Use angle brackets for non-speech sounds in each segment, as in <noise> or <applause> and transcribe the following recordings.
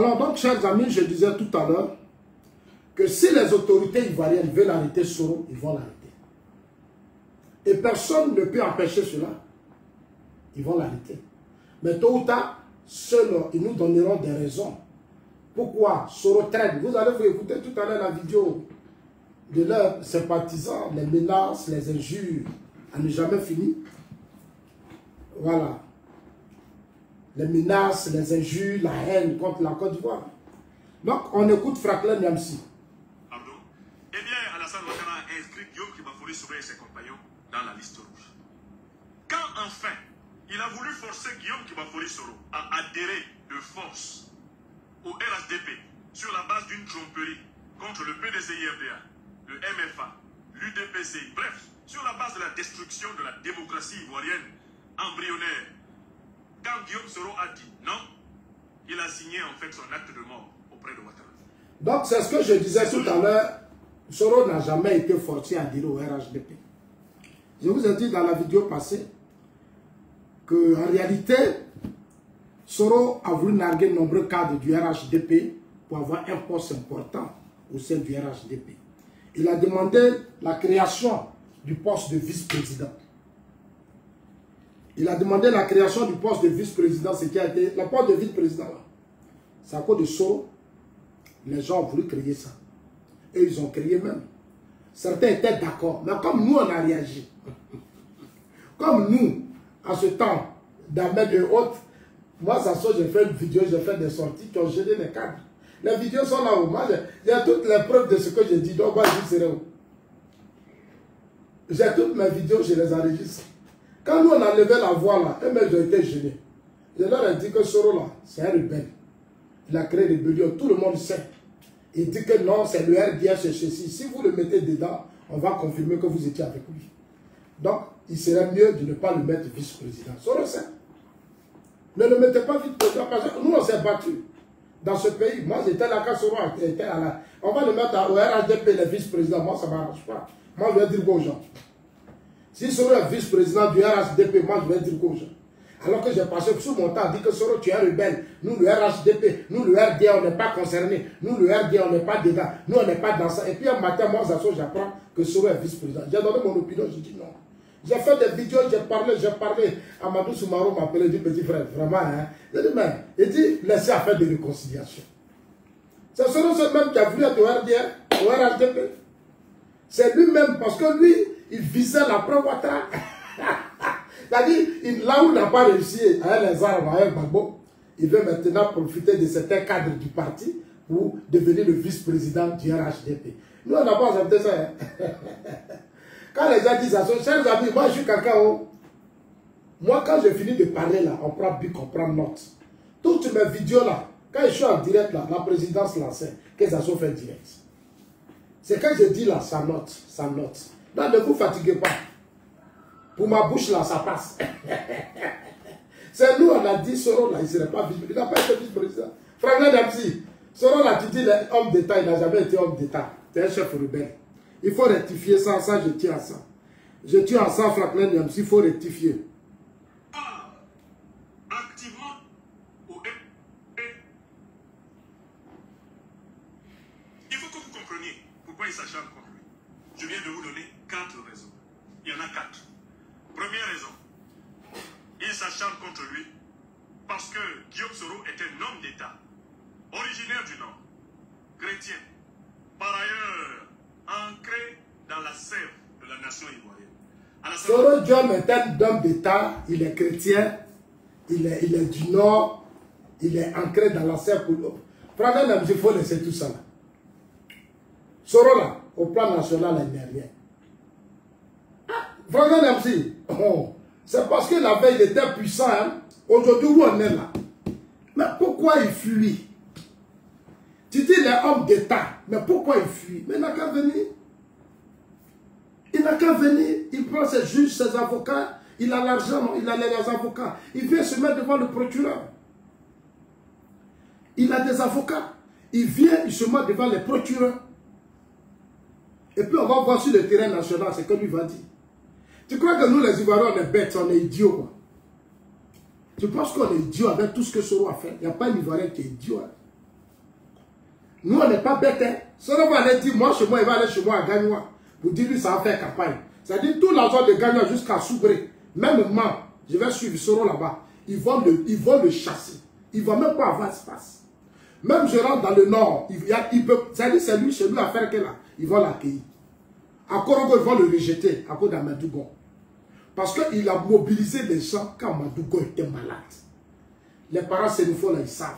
Alors donc, chers amis, je disais tout à l'heure que si les autorités ivoiriennes veulent arrêter Soro, ils vont l'arrêter. Et personne ne peut empêcher cela. Ils vont l'arrêter. Mais tôt ou tard, seuls, ils nous donneront des raisons. Pourquoi Soro traîne Vous allez vous écouter tout à l'heure la vidéo de leurs sympathisants, les menaces, les injures, à ne jamais finir. Voilà. Les menaces, les injures, la haine contre la Côte d'Ivoire. Donc, on écoute Franklin Yamsi. Pardon Eh bien, Alassane Ouattara a inscrit Guillaume Kibafouri Souré et ses compagnons dans la liste rouge. Quand enfin, il a voulu forcer Guillaume Kibafouri Soro à adhérer de force au RHDP sur la base d'une tromperie contre le PDCI-RDA, le MFA, l'UDPCI, bref, sur la base de la destruction de la démocratie ivoirienne embryonnaire. Quand Guillaume Soro a dit non, il a signé en fait son acte de mort auprès de Ouattara. Donc, c'est ce que je disais tout à l'heure. Soro n'a jamais été forcé à dire au RHDP. Je vous ai dit dans la vidéo passée qu'en réalité, Soro a voulu narguer de nombreux cadres du RHDP pour avoir un poste important au sein du RHDP. Il a demandé la création du poste de vice-président. Il a demandé la création du poste de vice-président, ce qui a été... Le poste de vice-président, c'est à cause de Soro. Les gens ont voulu créer ça. Et ils ont créé même. Certains étaient d'accord. Mais comme nous, on a réagi. <laughs> Comme nous, à ce temps, d'Ahmed de Haute, moi, ça sort, j'ai fait une vidéo, j'ai fait des sorties qui ont gêné les cadres. Les vidéos sont là-haut. Moi, j'ai toutes les preuves de ce que j'ai dit. Donc, moi, je serai où J'ai toutes mes vidéos, je les enregistre. Quand nous, on levé la voix là, eux été gênés. Je leur ai dit que Soro là, c'est un rebelle. Il a créé rébellion, tout le monde sait. Il dit que non, c'est le RDS, c'est ceci. Si vous le mettez dedans, on va confirmer que vous étiez avec lui. Donc, il serait mieux de ne pas le mettre vice-président. Soro sait. Ne le mettez pas vice-président parce que nous, on s'est battus dans ce pays. Moi, j'étais là quand Soro à la... On va le mettre au RHDP, le vice-président. Moi, ça ne m'arrange pas. Moi, je vais dire aux gens. Si Soro est vice-président du RHDP, moi, je vais dire aux gens. Alors que j'ai passé tout mon temps à dire que Soro, tu es rebelle. Nous, le RHDP, nous, le RDA, on n'est pas concernés. Nous, le RDA, on n'est pas dedans. Nous, on n'est pas dans ça. Et puis, un matin, moi, j'apprends que Soro est vice-président. J'ai donné mon opinion, j'ai dit non. J'ai fait des vidéos, j'ai parlé, j'ai parlé. Amadou Soumaro m'a appelé, dit petit frère, vraiment, hein. J'ai dit, mais, il dit, laissez à faire des réconciliations. C'est Soro même qui a voulu être au RDA, au RHDP. C'est lui-même, parce que lui, il visait la preuve Ouattara. C'est-à-dire, là où il n'a pas réussi à les armes avec Gbagbo, il veut maintenant profiter de certains cadres du parti pour devenir le vice-président du RHDP. Nous, on n'a pas accepté ça. Hein. <laughs> Quand les gens disent ça, chers amis, moi je suis quelqu'un Moi, quand je finis de parler là, on prend bic, on prend note. Toutes mes vidéos là, quand je suis en direct là, la présidence c'est que ça soit fait direct. C'est quand je dis là, ça note, ça note. Donc ne vous fatiguez pas. Pour ma bouche là, ça passe. <laughs> C'est nous, on a dit, Soro là, il ne serait pas vice-président. Il n'a pas été vice-président. Franklin Dempsey, Soro là, tu dis, homme d'État, il n'a jamais été homme d'État. C'est un chef rebelle. Il faut rectifier ça, ça, je tiens à ça. Je tiens à ça, Franklin Dempsey, il faut rectifier. Activement au Il faut que vous compreniez pourquoi il s'acharne contre lui. Je viens de vous donner quatre raisons. Il y en a quatre. Première raison, il s'acharne contre lui parce que Guillaume Soro est un homme d'État, originaire du Nord, chrétien, par ailleurs ancré dans la sève de la nation ivoirienne. Soro John est un homme il est chrétien, il est, du Nord, il est ancré dans la sève. Frère il faut laisser tout ça là. Soro là, au plan national, il n'est rien. Frère Namsi, oh, c'est parce que la veille il était puissant. Hein? Aujourd'hui, où on est là? Mais pourquoi il fuit? Tu dis, il est homme d'État. Mais pourquoi il fuit? Mais il n'a qu'à venir. Il n'a qu'à venir. Il prend ses juges, ses avocats. Il a l'argent, il a les avocats. Il vient se mettre devant le procureur. Il a des avocats. Il vient, il se met devant les procureurs. Et puis on va voir sur le terrain national ce que lui va dire. Tu crois que nous, les Ivoiriens, on est bêtes, on est idiots, quoi? Tu penses qu'on est idiot avec tout ce que Soro a fait? Il n'y a pas un Ivoirien qui est idiot. Hein? Nous, on n'est pas bêtes. Hein? Soro va aller dire, moi, chez moi, il va aller chez moi à Gagnoua pour dire lui, ça va faire campagne. C'est-à-dire tout l'argent de Gagnoua jusqu'à Soubré. Même moi, je vais suivre Soro là-bas. Ils vont le, ils vont le chasser. Il ne va même pas avoir espace. Même je rentre dans le nord, il, il c'est lui, chez lui l'affaire qu'elle a, ils vont l'accueillir. À Korogo, ils vont le rejeter à cause d'Amadougon. Parce qu'il a mobilisé les gens quand Amadougon était malade. Les parents sénéfaux, là, ils savent.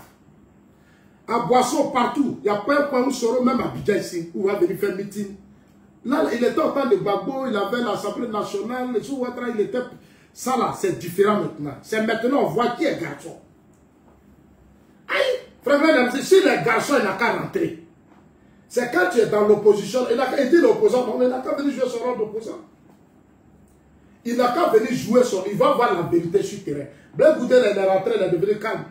À Boisson, partout, il n'y a pas un point où Soro, même à Bidja ici, où il va venir faire meeting. Là, il était au temps de Gbagbo, il avait l'Assemblée nationale, le Sououatra, il était... Ça là, c'est différent maintenant. C'est maintenant, on voit qui est garçon. Aïe, frère, si les garçons, il n'a qu'à rentrer. C'est quand tu es dans l'opposition, il n'a qu'à être l'opposant, il n'a qu'à venir jouer son rôle d'opposant. Il n'a qu'à venir jouer son... Il va voir la vérité sur le terrain. Blaise Goudel, il est rentré, il est devenu calme.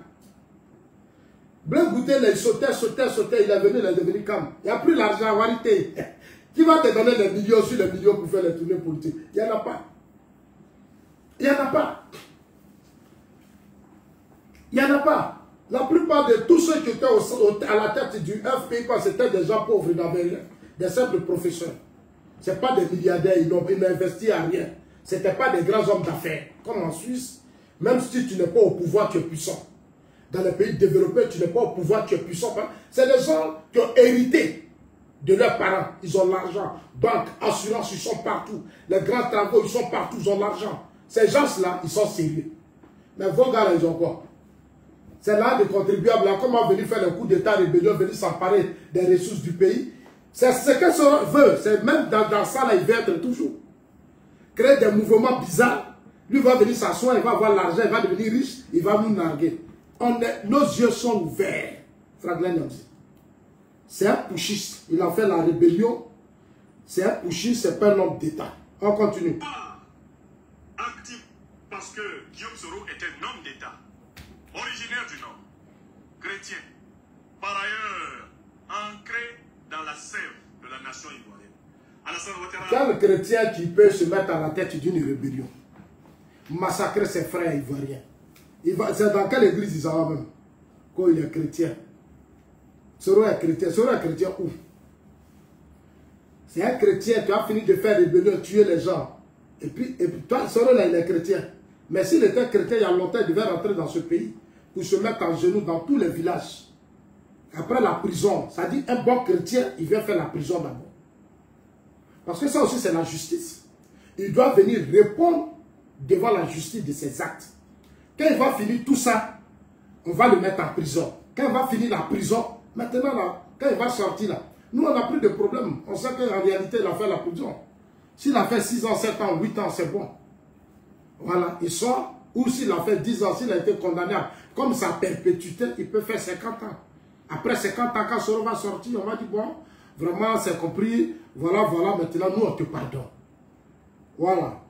Blaise Goudel, il sautait, sautait, sautait, il est venu, il est devenu calme. Il a plus l'argent à Warité. <laughs> Qui va te donner des millions sur les millions pour faire les tournées politiques? Il n'y en a pas. Il n'y en a pas. Il n'y en a pas. La plupart de tous ceux qui étaient à la tête du FPI, c'était des gens pauvres. Des simples professeurs. Ce pas des milliardaires, ils n'ont investi à rien. Ce pas des grands hommes d'affaires. Comme en Suisse, même si tu n'es pas au pouvoir, tu es puissant. Dans les pays développés, tu n'es pas au pouvoir, tu es puissant. C'est des gens qui ont hérité de leurs parents. Ils ont l'argent. Banque, assurance, ils sont partout. Les grands travaux, ils sont partout, ils ont l'argent. Ces gens-là, ils sont sérieux. Mais vos gars, ils ont quoi? C'est là des contribuables, comment venir faire le coup d'État rébellion, venir s'emparer des ressources du pays? C'est ce que veut. C'est même dans, dans ça, là, il veut être toujours. Créer des mouvements bizarres. Lui va venir s'asseoir, il va avoir l'argent, il va devenir riche, il va nous narguer. On nos yeux sont ouverts. Franklin dit. C'est un pushiste. Il a fait la rébellion. C'est un pushiste, c'est pas un homme d'État. On continue. Parce que Guillaume Soro est un homme d'État, originaire du Nord, chrétien, par ailleurs ancré dans la sève de la nation ivoirienne. Quel chrétien qui peut se mettre à la tête d'une rébellion, massacrer ses frères ivoiriens, c'est dans quelle église ils sont même Quand il est chrétien? Soro est chrétien. Soro est chrétien où? C'est un chrétien qui a fini de faire rébellion, tuer les gens. Et puis, et puis toi, Soro là, il est chrétien. Mais s'il était chrétien, il y a longtemps, il devait rentrer dans ce pays pour se mettre en genoux dans tous les villages. Après la prison, ça dit un bon chrétien, il vient faire la prison d'abord. Parce que ça aussi, c'est la justice. Il doit venir répondre devant la justice de ses actes. Quand il va finir tout ça, on va le mettre en prison. Quand il va finir la prison, maintenant là, quand il va sortir là, nous on n'a plus de problème. On sait qu'en réalité, il a fait la prison. S'il a fait 6 ans, 7 ans, 8 ans, c'est bon. Voilà, il sort. Ou s'il a fait 10 ans, s'il a été condamné, comme sa perpétuité, il peut faire 50 ans. Après 50 ans, quand Soro va sortir, on va dire, bon, vraiment, c'est compris. Voilà, voilà, maintenant, nous, on te pardonne. Voilà.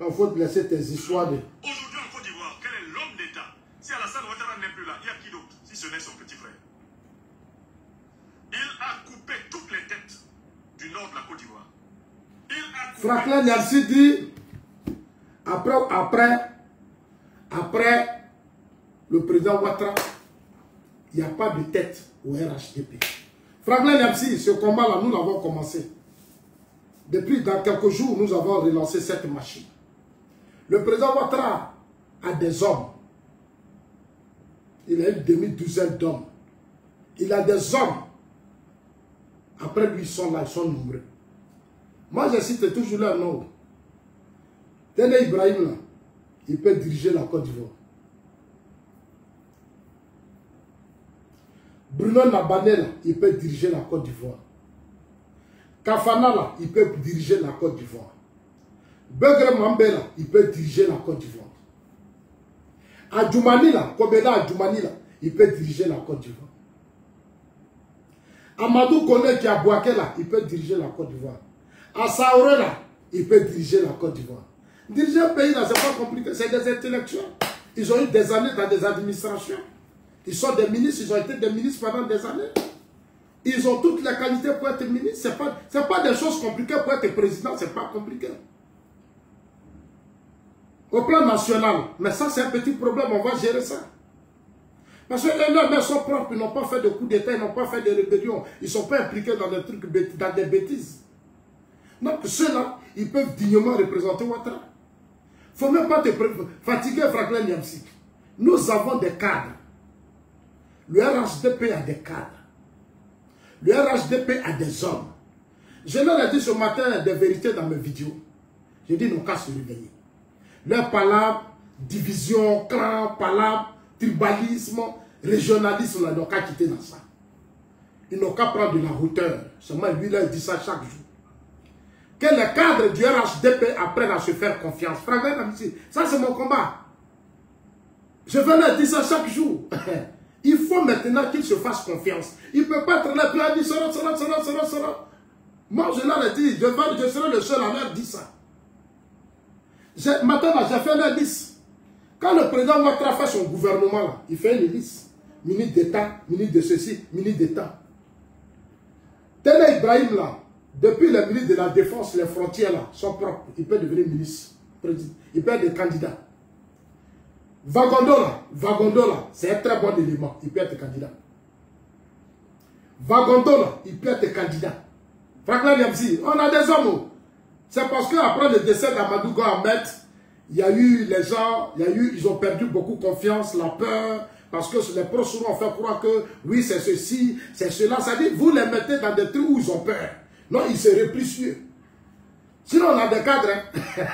Il faut te laisser tes histoires de... Aujourd'hui en Côte d'Ivoire, quel est l'homme d'État? Si Alassane Ouattara n'est plus là, il y a qui d'autre Si ce n'est son petit frère? Il a coupé toutes les têtes du nord de la Côte d'Ivoire. Franklin Niamsi dit, après, après, après le président Ouattara, il n'y a pas de tête au RHDP. Franklin Niamsi, ce combat-là, nous l'avons commencé. Depuis dans quelques jours, nous avons relancé cette machine. Le président Ouattara a des hommes. Il a une demi-douzaine d'hommes. Il a des hommes. Après lui, ils sont là, ils sont nombreux. Moi, je cite toujours leur nom. Tene Ibrahim, là, il peut diriger la Côte d'Ivoire. Bruno Nabané, là, il peut diriger la Côte d'Ivoire. Kafana, là, il peut diriger la Côte d'Ivoire. Begre Mambela, il peut diriger la Côte d'Ivoire. Adjoumani là, Kobela Adjoumani là, il peut diriger la Côte d'Ivoire. Amadou Kone qui a Boaké là, il peut diriger la Côte d'Ivoire. Assaoure là, il peut diriger la Côte d'Ivoire. Diriger un pays là, c'est pas compliqué, c'est des intellectuels. Ils ont eu des années dans des administrations. Ils sont des ministres, ils ont été des ministres pendant des années. Ils ont toutes les qualités pour être ministres. Ce n'est pas, pas des choses compliquées pour être président, ce n'est pas compliqué au plan national. Mais ça, c'est un petit problème, on va gérer ça. Parce que leurs mains sont propres, ils n'ont pas fait de coups d'État, ils n'ont pas fait de rébellion, ils ne sont pas impliqués dans des trucs, dans des bêtises. Donc ceux-là, ils peuvent dignement représenter Ouattara. Il ne faut même pas te fatiguer, Franklin Niamsi. Nous avons des cadres. Le RHDP a des cadres. Le RHDP a des hommes. Je leur ai dit ce matin des vérités dans mes vidéos. J'ai dit, nos cas se réveiller. Leur palabre, division, clan, palabre, tribalisme, régionalisme, ils n'ont qu'à quitter dans ça. Ils n'ont qu'à prendre de la hauteur. Seulement, lui, il dit ça chaque jour. Que les cadres du RHDP apprennent à se faire confiance. ça c'est mon combat. Je vais leur dire ça chaque jour. <coughs> Il faut maintenant qu'ils se fassent confiance. Il ne peut pas être là et dire sera, sera, sera, sera, sera. Moi, je leur ai dit, je serai le seul à leur dire ça. Maintenant, j'ai fait la liste. Quand le président Ouattara fait son gouvernement, là, il fait une liste. Ministre d'État, ministre de ceci, ministre d'État. Tel Ibrahim, là, depuis le ministre de la Défense, les frontières là, sont propres. Il peut devenir ministre, président. Il peut être des candidats. Vagondola, Vagondola, c'est un très bon élément. Il peut être candidat. Vagondola, il peut être candidat. Franklin Yamsi, on a des hommes. C'est parce qu'après le décès d'Amadou Ahmed, il y a eu les gens, il y a eu, ils ont perdu beaucoup confiance, la peur, parce que les proches ont fait croire que oui, c'est ceci, c'est cela. Ça dit, vous les mettez dans des trucs où ils ont peur. Non, ils seraient plus sûr. Sinon, on a des cadres. Hein.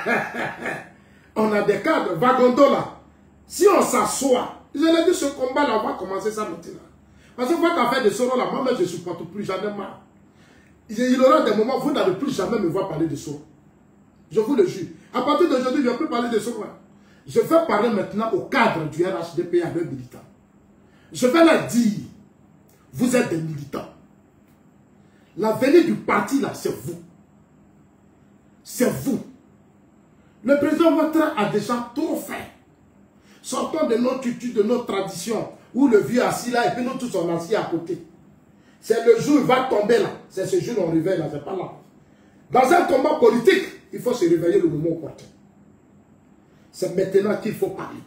<laughs> on a des cadres. Vagondola. Si on s'assoit, je l'ai dit, ce combat-là, on va commencer ça maintenant. Parce que votre affaire de Soro, là, moi, je ne supporte plus, jamais. Il y aura des moments où vous n'allez plus jamais me voir parler de Soro. Je vous le jure. À partir d'aujourd'hui, je plus parler de Soro. Je vais parler maintenant au cadre du RHDP à leurs militants. Je vais leur dire, vous êtes des militants. L'avenir du parti, là, c'est vous. C'est vous. Le président Ouattara a déjà trop fait. Sortons de notre culture, de notre tradition, où le vieux assis là, et puis nous tous on assis à côté. C'est le jour où il va tomber là. C'est ce jour où on réveille là, c'est pas là. Dans un combat politique, il faut se réveiller le moment opportun. C'est maintenant qu'il faut parler.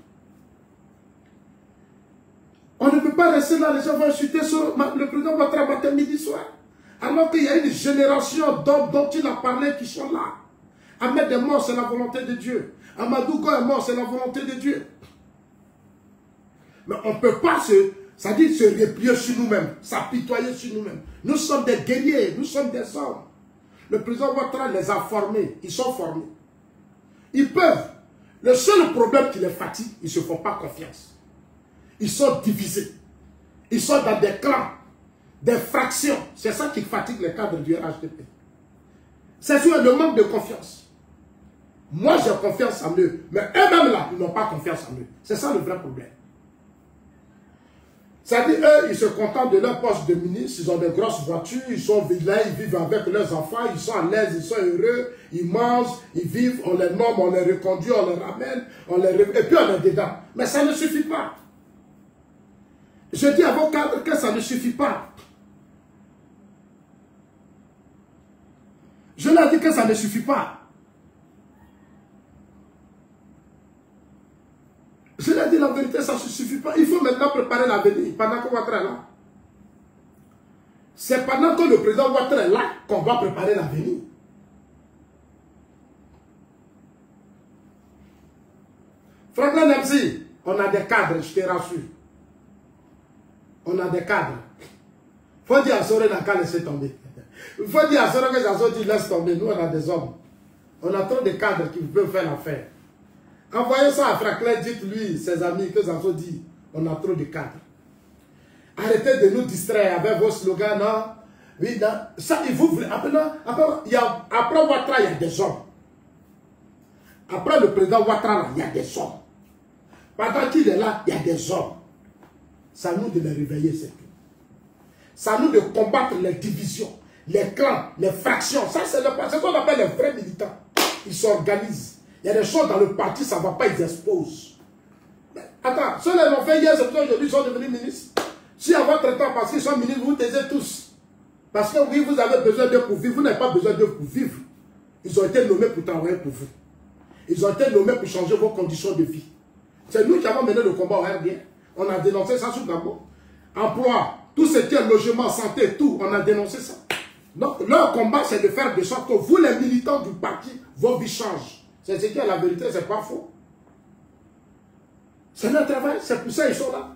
On ne peut pas rester là, les gens vont insulter sur le président Ouattara matin, midi, soir. Alors qu'il y a une génération d'hommes dont il a parlé qui sont là. Ahmed est mort, c'est la volonté de Dieu. Amadouko est mort, c'est la volonté de Dieu. Mais on ne peut pas se, ça dit se replier sur nous-mêmes, s'apitoyer sur nous-mêmes. Nous sommes des guerriers, nous sommes des hommes. Le président Ouattara les a formés, ils sont formés. Ils peuvent. Le seul problème qui les fatigue, ils ne se font pas confiance. Ils sont divisés. Ils sont dans des clans des fractions. C'est ça qui fatigue les cadres du RHDP. C'est sur le manque de confiance. Moi, j'ai confiance en eux. Mais eux-mêmes, là, ils n'ont pas confiance en eux. C'est ça le vrai problème. C'est-à-dire, eux, ils se contentent de leur poste de ministre, ils ont des grosses voitures, ils sont vilains, ils vivent avec leurs enfants, ils sont à l'aise, ils sont heureux, ils mangent, ils vivent, on les nomme, on les reconduit, on les ramène, on les... et puis on est dedans. Mais ça ne suffit pas. Je dis à vos cadres que ça ne suffit pas. Je leur dis que ça ne suffit pas. Je leur dis la vérité, ça ne suffit pas. Il faut maintenant préparer l'avenir pendant que Ouattara est là. C'est pendant que le président Ouattara est là qu'on va préparer l'avenir. Franklin Nemzi, on a des cadres, je te rassure. On a des cadres. Faut dire à Soré n'a qu'à laisser tomber. Il faut dire à ceux que Zazo dit laisse tomber, nous on a des hommes. On a trop de cadres qui peuvent faire l'affaire. Envoyez ça à Franklin, dites-lui, ses amis, que Zazo dit, on a trop de cadres. Arrêtez de nous distraire avec vos slogans, non? Oui. Ça, il vous après, après, après Ouattara, il y a des hommes. Après le président Ouattara, il y a des hommes. Pendant qu'il est là, il y a des hommes. C'est à nous de les réveiller, c'est tout. C'est à nous de combattre les divisions les clans, les fractions. Ça, c'est ce qu'on appelle les vrais militants. Ils s'organisent. Il y a des choses dans le parti, ça ne va pas, ils exposent. Mais, attends, ceux qui l'ont fait hier, c'est aujourd'hui, ils sont devenus ministres. Si à votre temps, parce qu'ils sont ministres, vous taisez tous. Parce que oui, vous avez besoin d'eux pour vivre, vous n'avez pas besoin d'eux pour vivre. Ils ont été nommés pour travailler pour vous. Ils ont été nommés pour changer vos conditions de vie. C'est nous qui avons mené le combat au RDN. On a dénoncé ça sur Gabon. Emploi, tout ce qui est logement, santé, tout, on a dénoncé ça. Donc, leur combat, c'est de faire de sorte que vous, les militants du parti, vos vies changent. C'est ce qui est la vérité, c'est pas faux. C'est leur travail, c'est pour ça qu'ils sont là.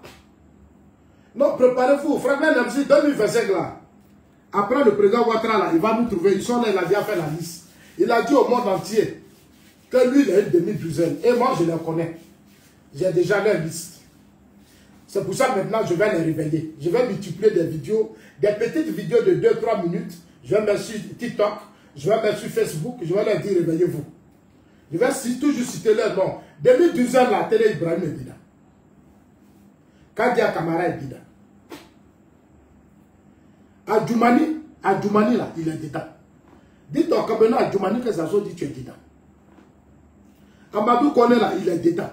Non, préparez-vous. Franklin Namsi, 2025 là, après le président Ouattara là, il va nous trouver. Ils sont là, il a déjà fait la liste. Il a dit au monde entier que lui, il a une demi-douzaine. Et moi, je les connais. J'ai déjà leur liste. C'est pour ça maintenant, je vais les réveiller. Je vais multiplier des vidéos, des petites vidéos de 2-3 minutes. Je vais mettre sur TikTok, je vais mettre sur Facebook, je vais leur dire réveillez-vous. Je vais toujours citer leur nom. 2012 ans, la télé Ibrahim Ebida. Kadia Kamara Ebida. À Djoumani, à Djoumani là, il est dedans. Dites au Cameroun à Djoumani que Zazo dit tu es dedans. Amadou Kone là, il est dedans.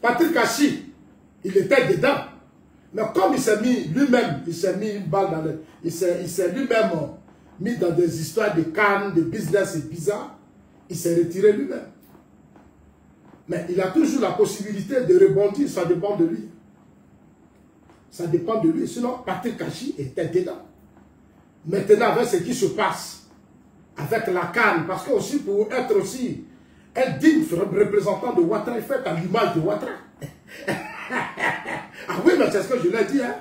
Patrick Kachi, il était dedans. Mais comme il s'est mis lui-même, il s'est mis une balle dans le... Il s'est lui-même euh, mis dans des histoires de cannes, de business et bizarre, il s'est retiré lui-même. Mais il a toujours la possibilité de rebondir, ça dépend de lui. Ça dépend de lui. Sinon, Patrick Kachi était dedans. Maintenant, avec ce qui se passe, avec la canne, parce que aussi pour être aussi un digne représentant de Ouattara, il fait à l'image de Ouattara. <laughs> ah oui, mais c'est ce que je l'ai dit. Hein.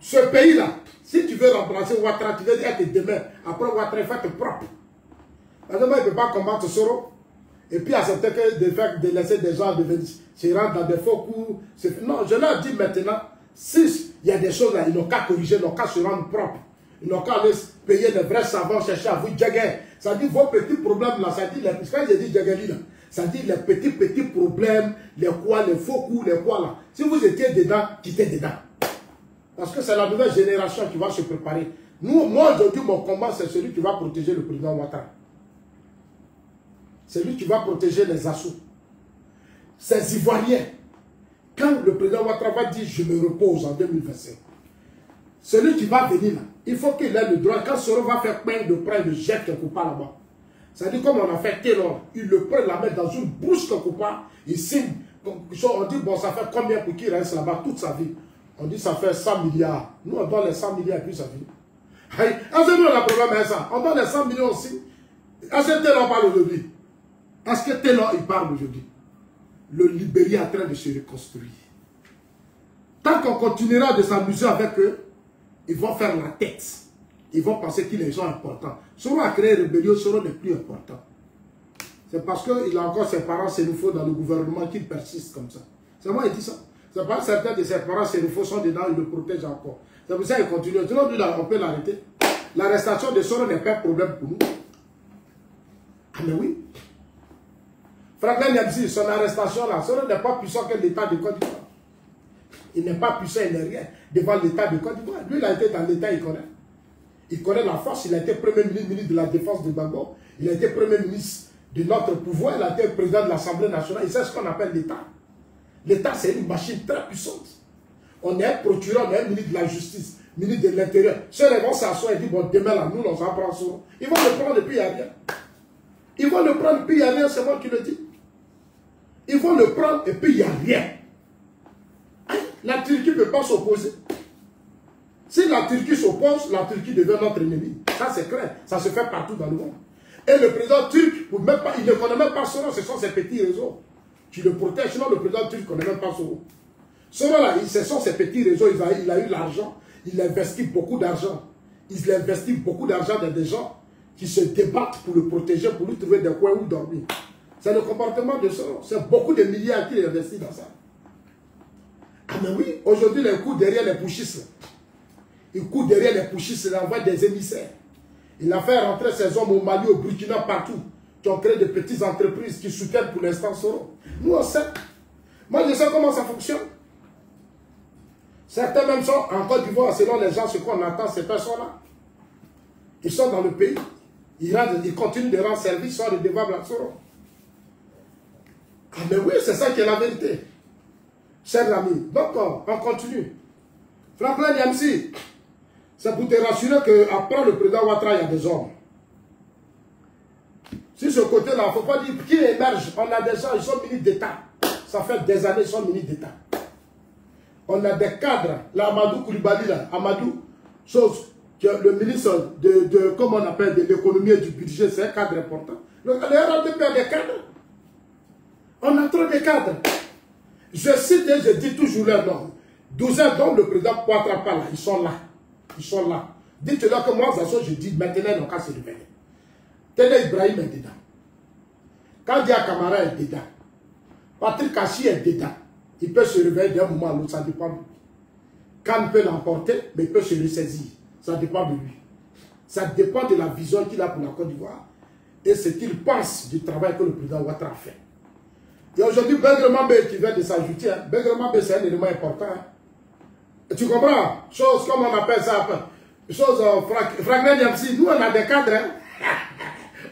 Ce pays-là, si tu veux remplacer Ouattara, tu veux dire que demain, après Ouattara, il faut être propre. Parce que il ne peut pas combattre Soro. Et puis accepter que de, faire, de laisser des gens se rendre dans des faux coups. Non, je leur dis maintenant, si il y a des choses là, ils n'ont qu'à corriger, ils n'ont qu'à se rendre propre. Ils n'ont qu'à aller payer les vrais savants, chercher à vous djagger. Ça dit vos petits problèmes là, ça dit, les, quand j'ai dit djagger là, ça dit les petits, petits problèmes, les quoi, les faux coups, les quoi là. Si vous étiez dedans, quittez dedans. Parce que c'est la nouvelle génération qui va se préparer. Nous, moi aujourd'hui, mon combat, c'est celui qui va protéger le président Ouattara. C'est lui qui va protéger les assauts. Ces Ivoiriens, quand le président Ouattara va dire je me repose en 2025, celui qui va venir là, il faut qu'il ait le droit. Quand Soro va faire plein de prendre, il le jette quelque part là-bas. Dit comme on a fait Taylor, il le prend, la met dans une bouche quelque part, il signe. On dit, bon, ça fait combien pour qu'il reste là-bas toute sa vie? On dit, ça fait 100 milliards. Nous, on donne les 100 milliards et puis sa vie. Est-ce que nous, on a problème avec ça? On donne les 100 millions aussi. Est-ce que Taylor parle aujourd'hui? Est-ce que Taylor, il parle aujourd'hui? Le Libéria est en train de se reconstruire. Tant qu'on continuera de s'amuser avec eux, ils vont faire la tête. Ils vont penser qu'ils sont importants. Soro a créé rébellion, Soro n'est plus important. C'est parce qu'il a encore ses parents sénufaux dans le gouvernement qu'il persiste comme ça. C'est moi qui dit ça. C'est pas certains de ses parents sénufaux sont dedans, ils le protègent encore. C'est pour ça qu'il continue. Sinon, on peut l'arrêter. L'arrestation de Soro n'est pas un problème pour nous. Ah mais oui. Franklin Yabzi, son arrestation là, Soro n'est pas puissant que l'État de Côte d'Ivoire. Il n'est pas puissant, il n'est rien devant l'État de Côte d'Ivoire. Lui, il a été dans l'État, il connaît. Il connaît la force, il a été Premier ministre, de la Défense de Gbagbo, il a été Premier ministre de notre pouvoir, il a été président de l'Assemblée nationale, il sait ce qu'on appelle l'État. L'État, c'est une machine très puissante. On est un procureur, on est un ministre de la Justice, ministre de l'Intérieur. Ceux qui vont s'asseoir et dire, bon, demain là, nous, on s'en prend ça. Ils vont le prendre et puis il n'y a rien. Ils vont le prendre et puis il n'y a rien, c'est moi qui le dis. Ils vont le prendre et puis il n'y a rien. La Turquie ne peut pas s'opposer. Si la Turquie s'oppose, la Turquie devient notre ennemi. Ça, c'est clair. Ça se fait partout dans le monde. Et le président turc, il ne connaît même pas son nom, ce sont ses petits réseaux. Tu le protèges, sinon le président turc ne connaît même pas nom. Ce nom-là, ce sont ses petits réseaux, il a, eu l'argent, il investit beaucoup d'argent. Il investit beaucoup d'argent dans des gens qui se débattent pour le protéger, pour lui trouver des coins où dormir. C'est le comportement de nom. C'est beaucoup de milliards qu'il investit dans ça. Ah mais oui, aujourd'hui, les coups derrière les pouchistes, il court derrière les pouchistes, il envoie des émissaires. Il a fait rentrer ses hommes au Mali, au Burkina, partout, ont créé de petites entreprises qui soutiennent pour l'instant Soro. Nous, on sait. Moi, je sais comment ça fonctionne. Certains même sont en Côte d'Ivoire, selon les gens, ce qu'on attend, ces personnes-là. Ils sont dans le pays. Ils, continuent de rendre service le devoir à Soro. Ah mais oui, c'est ça qui est la vérité. Chers amis, donc on continue. Franklin Yamsi, c'est pour te rassurer qu'après le président Ouattara, il y a des hommes. Sur ce côté-là, il ne faut pas dire qui émerge. On a des gens, ils sont ministres d'État. Ça fait des années qu'ils sont ministres d'État. On a des cadres. Là, Amadou Koulibaly, là, Amadou, chose que le ministre de, de comment on appelle, de l'économie et du budget, c'est un cadre important. Le, le a des cadres. On a trop de cadres. Je cite et je dis toujours leur nom. 12 ans, le président Ouattara là, ils sont là. Ils sont là. Dites-leur que moi, je dis maintenant, ils n'ont qu'à se réveiller. Télé Ibrahim est dedans. Kandia Kamara est dedans. Patrick Kachi est dedans. Il peut se réveiller d'un moment à l'autre, ça dépend de lui. Quand peut l'emporter, mais il peut se ressaisir. Ça dépend de lui. Ça dépend de la vision qu'il a pour la Côte d'Ivoire et ce qu'il pense du travail que le président Ouattara fait. Et aujourd'hui, Bengremambe qui vient de s'ajouter, hein. Bengremambe c'est un élément important. Hein. Tu comprends? Chose comme on appelle ça, chose euh, nous on a des cadres, hein.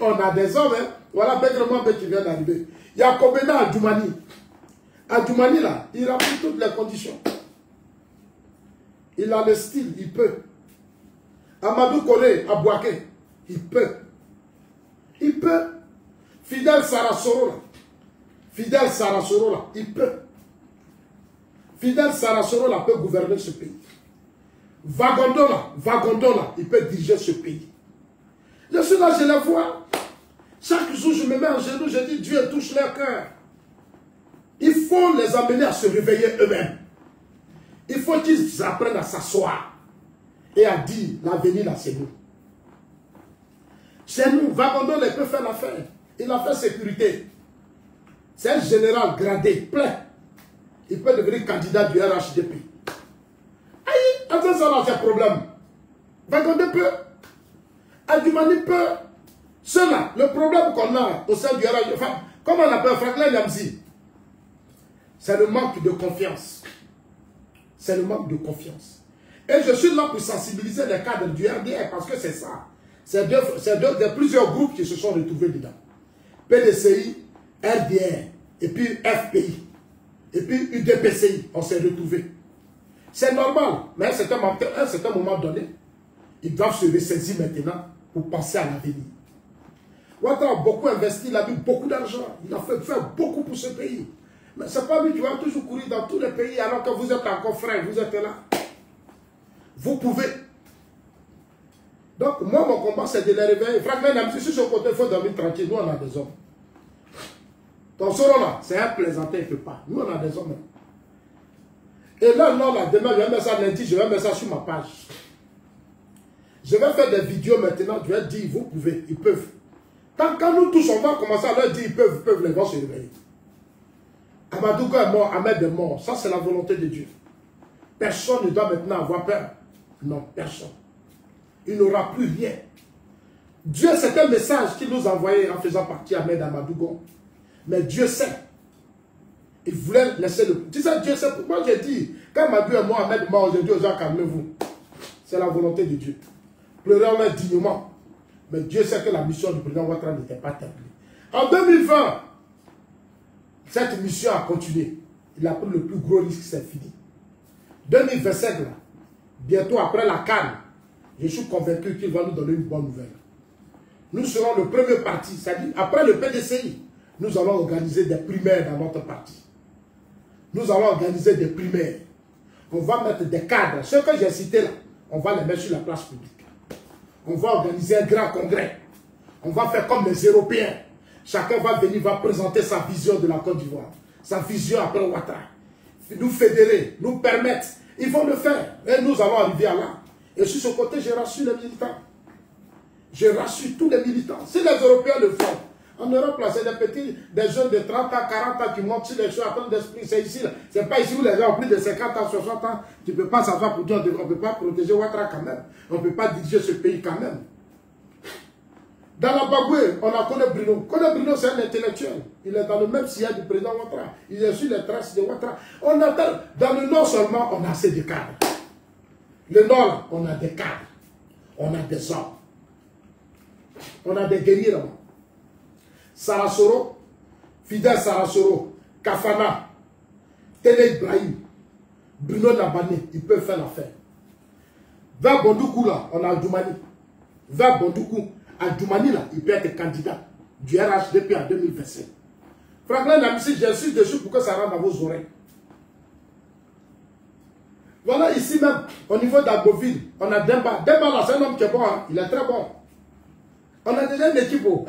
On a des hommes. Hein. Voilà Bengremambe qui vient d'arriver. Il y a Kobena Adjoumani. Adjoumani là, il remplit toutes les conditions. Il a le style, il peut. Amadou Kone, Abouake, il peut. Il peut. Fidel Sarasoro là. Fidel Sarasoro là, il peut. Fidel Sarasoro là peut gouverner ce pays. Vagondo là, Vagondo là, il peut diriger ce pays. Suis là, je les vois. Chaque jour, je me mets en genoux, je dis Dieu touche leur cœur. Il faut les amener à se réveiller eux-mêmes. Il faut qu'ils apprennent à s'asseoir et à dire l'avenir là, c'est nous. C'est nous. Vagondo il peut faire l'affaire. Il a fait sécurité. C'est un général gradé, plein. Il peut devenir candidat du RHDP. Aïe, attends ça là, c'est un problème. Vagondo peut. Adumani peut. Cela, le problème qu'on a au sein du RHDP, enfin, comment on appelle Franklin Yamzi C'est le manque de confiance. C'est le manque de confiance. Et je suis là pour sensibiliser les cadres du RDR parce que c'est ça. C'est de, plusieurs groupes qui se sont retrouvés dedans. PDCI, RDR, et puis FPI, et puis UDPCI, on s'est retrouvés. C'est normal, mais à un certain moment donné, ils doivent se ressaisir maintenant pour penser à l'avenir. Ouattara a beaucoup investi, il a mis beaucoup d'argent, il a fait, fait, beaucoup pour ce pays. Mais ce n'est pas lui qui va toujours courir dans tous les pays alors que vous êtes encore frère, vous êtes là. Vous pouvez. Donc, moi, mon combat, c'est de les réveiller. Franchement, sur ce côté, il faut dormir tranquille. Nous, on a des hommes. Ton solo là, c'est un plaisantin, il ne fait pas. Nous, on a des hommes. Et là, non, là, demain, je vais mettre ça lundi, je vais mettre ça sur ma page. Je vais faire des vidéos maintenant, je vais dire, vous pouvez, ils peuvent. Quand, nous tous, on va commencer à leur dire, ils peuvent, peuvent, les vont se réveiller. Amadouka est mort, Ahmed est mort. Ça, c'est la volonté de Dieu. Personne ne doit maintenant avoir peur. Non, personne. Il n'aura plus rien. Dieu, c'est un message qu'il nous a envoyé en faisant partie Ahmed Amadougon. Mais Dieu sait. Il voulait laisser le... Tu sais, Dieu sait pourquoi j'ai dit, quand Amadou et moi, Ahmed mort, j'ai dit aux gens, calmez-vous. C'est la volonté de Dieu. Pleurez-en dignement. Mais Dieu sait que la mission du président Ouattara n'était pas terminée. En 2020, cette mission a continué. Il a pris le plus gros risque, c'est fini. 2025, là, bientôt après la canne, je suis convaincu qu'il va nous donner une bonne nouvelle. Nous serons le premier parti, c'est-à-dire après le PDCI, nous allons organiser des primaires dans notre parti. Nous allons organiser des primaires. On va mettre des cadres. Ceux que j'ai cités là, on va les mettre sur la place publique. On va organiser un grand congrès. On va faire comme les Européens. Chacun va venir, va présenter sa vision de la Côte d'Ivoire. Sa vision après Ouattara. Nous fédérer, nous permettre. Ils vont le faire. Et nous allons arriver à là. Et sur ce côté, j'ai rassure les militants. Je rassure tous les militants. Si les Européens le font, on Europe, là, c'est des petits, des jeunes de 30 ans, 40 ans qui montent sur les choses à d'esprit. C'est ici. C'est pas ici où les gens ont plus de 50 ans, 60 ans. Tu ne peux pas savoir pour dire, on ne peut pas protéger Ouattara quand même. On ne peut pas diriger ce pays quand même. Dans la Bagoué, on a connu Bruno. Connu Bruno, c'est un intellectuel. Il est dans le même sillage du président Ouattara. Il est sur les traces de Ouattara. On a, dans le nord seulement, on a assez de cadres. Le nord, on a des cadres. On a des hommes. On a des guerriers. Sarasoro, Fidel Sarasoro, Kafana, Télé Ibrahim, Bruno Nabane, ils peuvent faire l'affaire. Vers Bondoukou, là, on a Doumani. Vers Bondoukou, à Doumani, là, il peut être candidat du RH depuis en 2025. Franklin Namisi, j'insiste dessus pour que ça rentre dans vos oreilles. Voilà, ici même, au niveau d'Agoville, on a Demba. Demba, là, c'est un homme qui est bon, hein. il est très bon. On a déjà une équipe. Oh.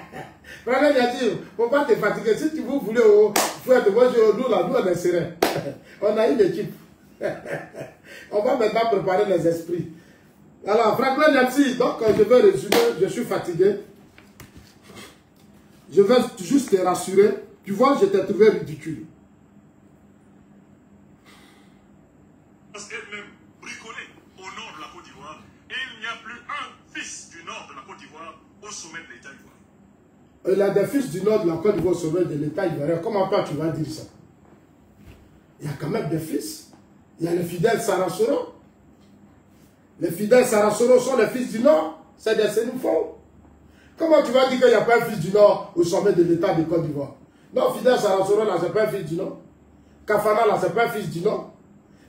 <laughs> Franklin il a dit, faut pas te fatiguer. Si tu vous voulez, oh, faut être moi, nous, là, nous, on est serein. <laughs> on a une équipe. <laughs> on va maintenant préparer les esprits. Alors, Franklin merci. Donc, je vais résumer. Je suis fatigué. Je vais juste te rassurer. Tu vois, je t'ai trouvé ridicule. elle-même bricolée au nord de la Côte d'Ivoire et il n'y a plus un fils du nord de la Côte sommet de l'État ivoirien. Il a des fils du nord de la Côte d'Ivoire sommet de l'État ivoirien. Comment tu vas dire ça? Il y a quand même des fils. Il y a les fidèles Sarasoro. Les fidèles Sarasoro sont les fils du nord. C'est des Sénoufons. Comment tu vas dire qu'il n'y a pas un fils du nord au sommet de l'État de Côte d'Ivoire? Non, fidèle Sarasoro, là, c'est pas un fils du nord. Kafana, là, c'est pas un fils du nord.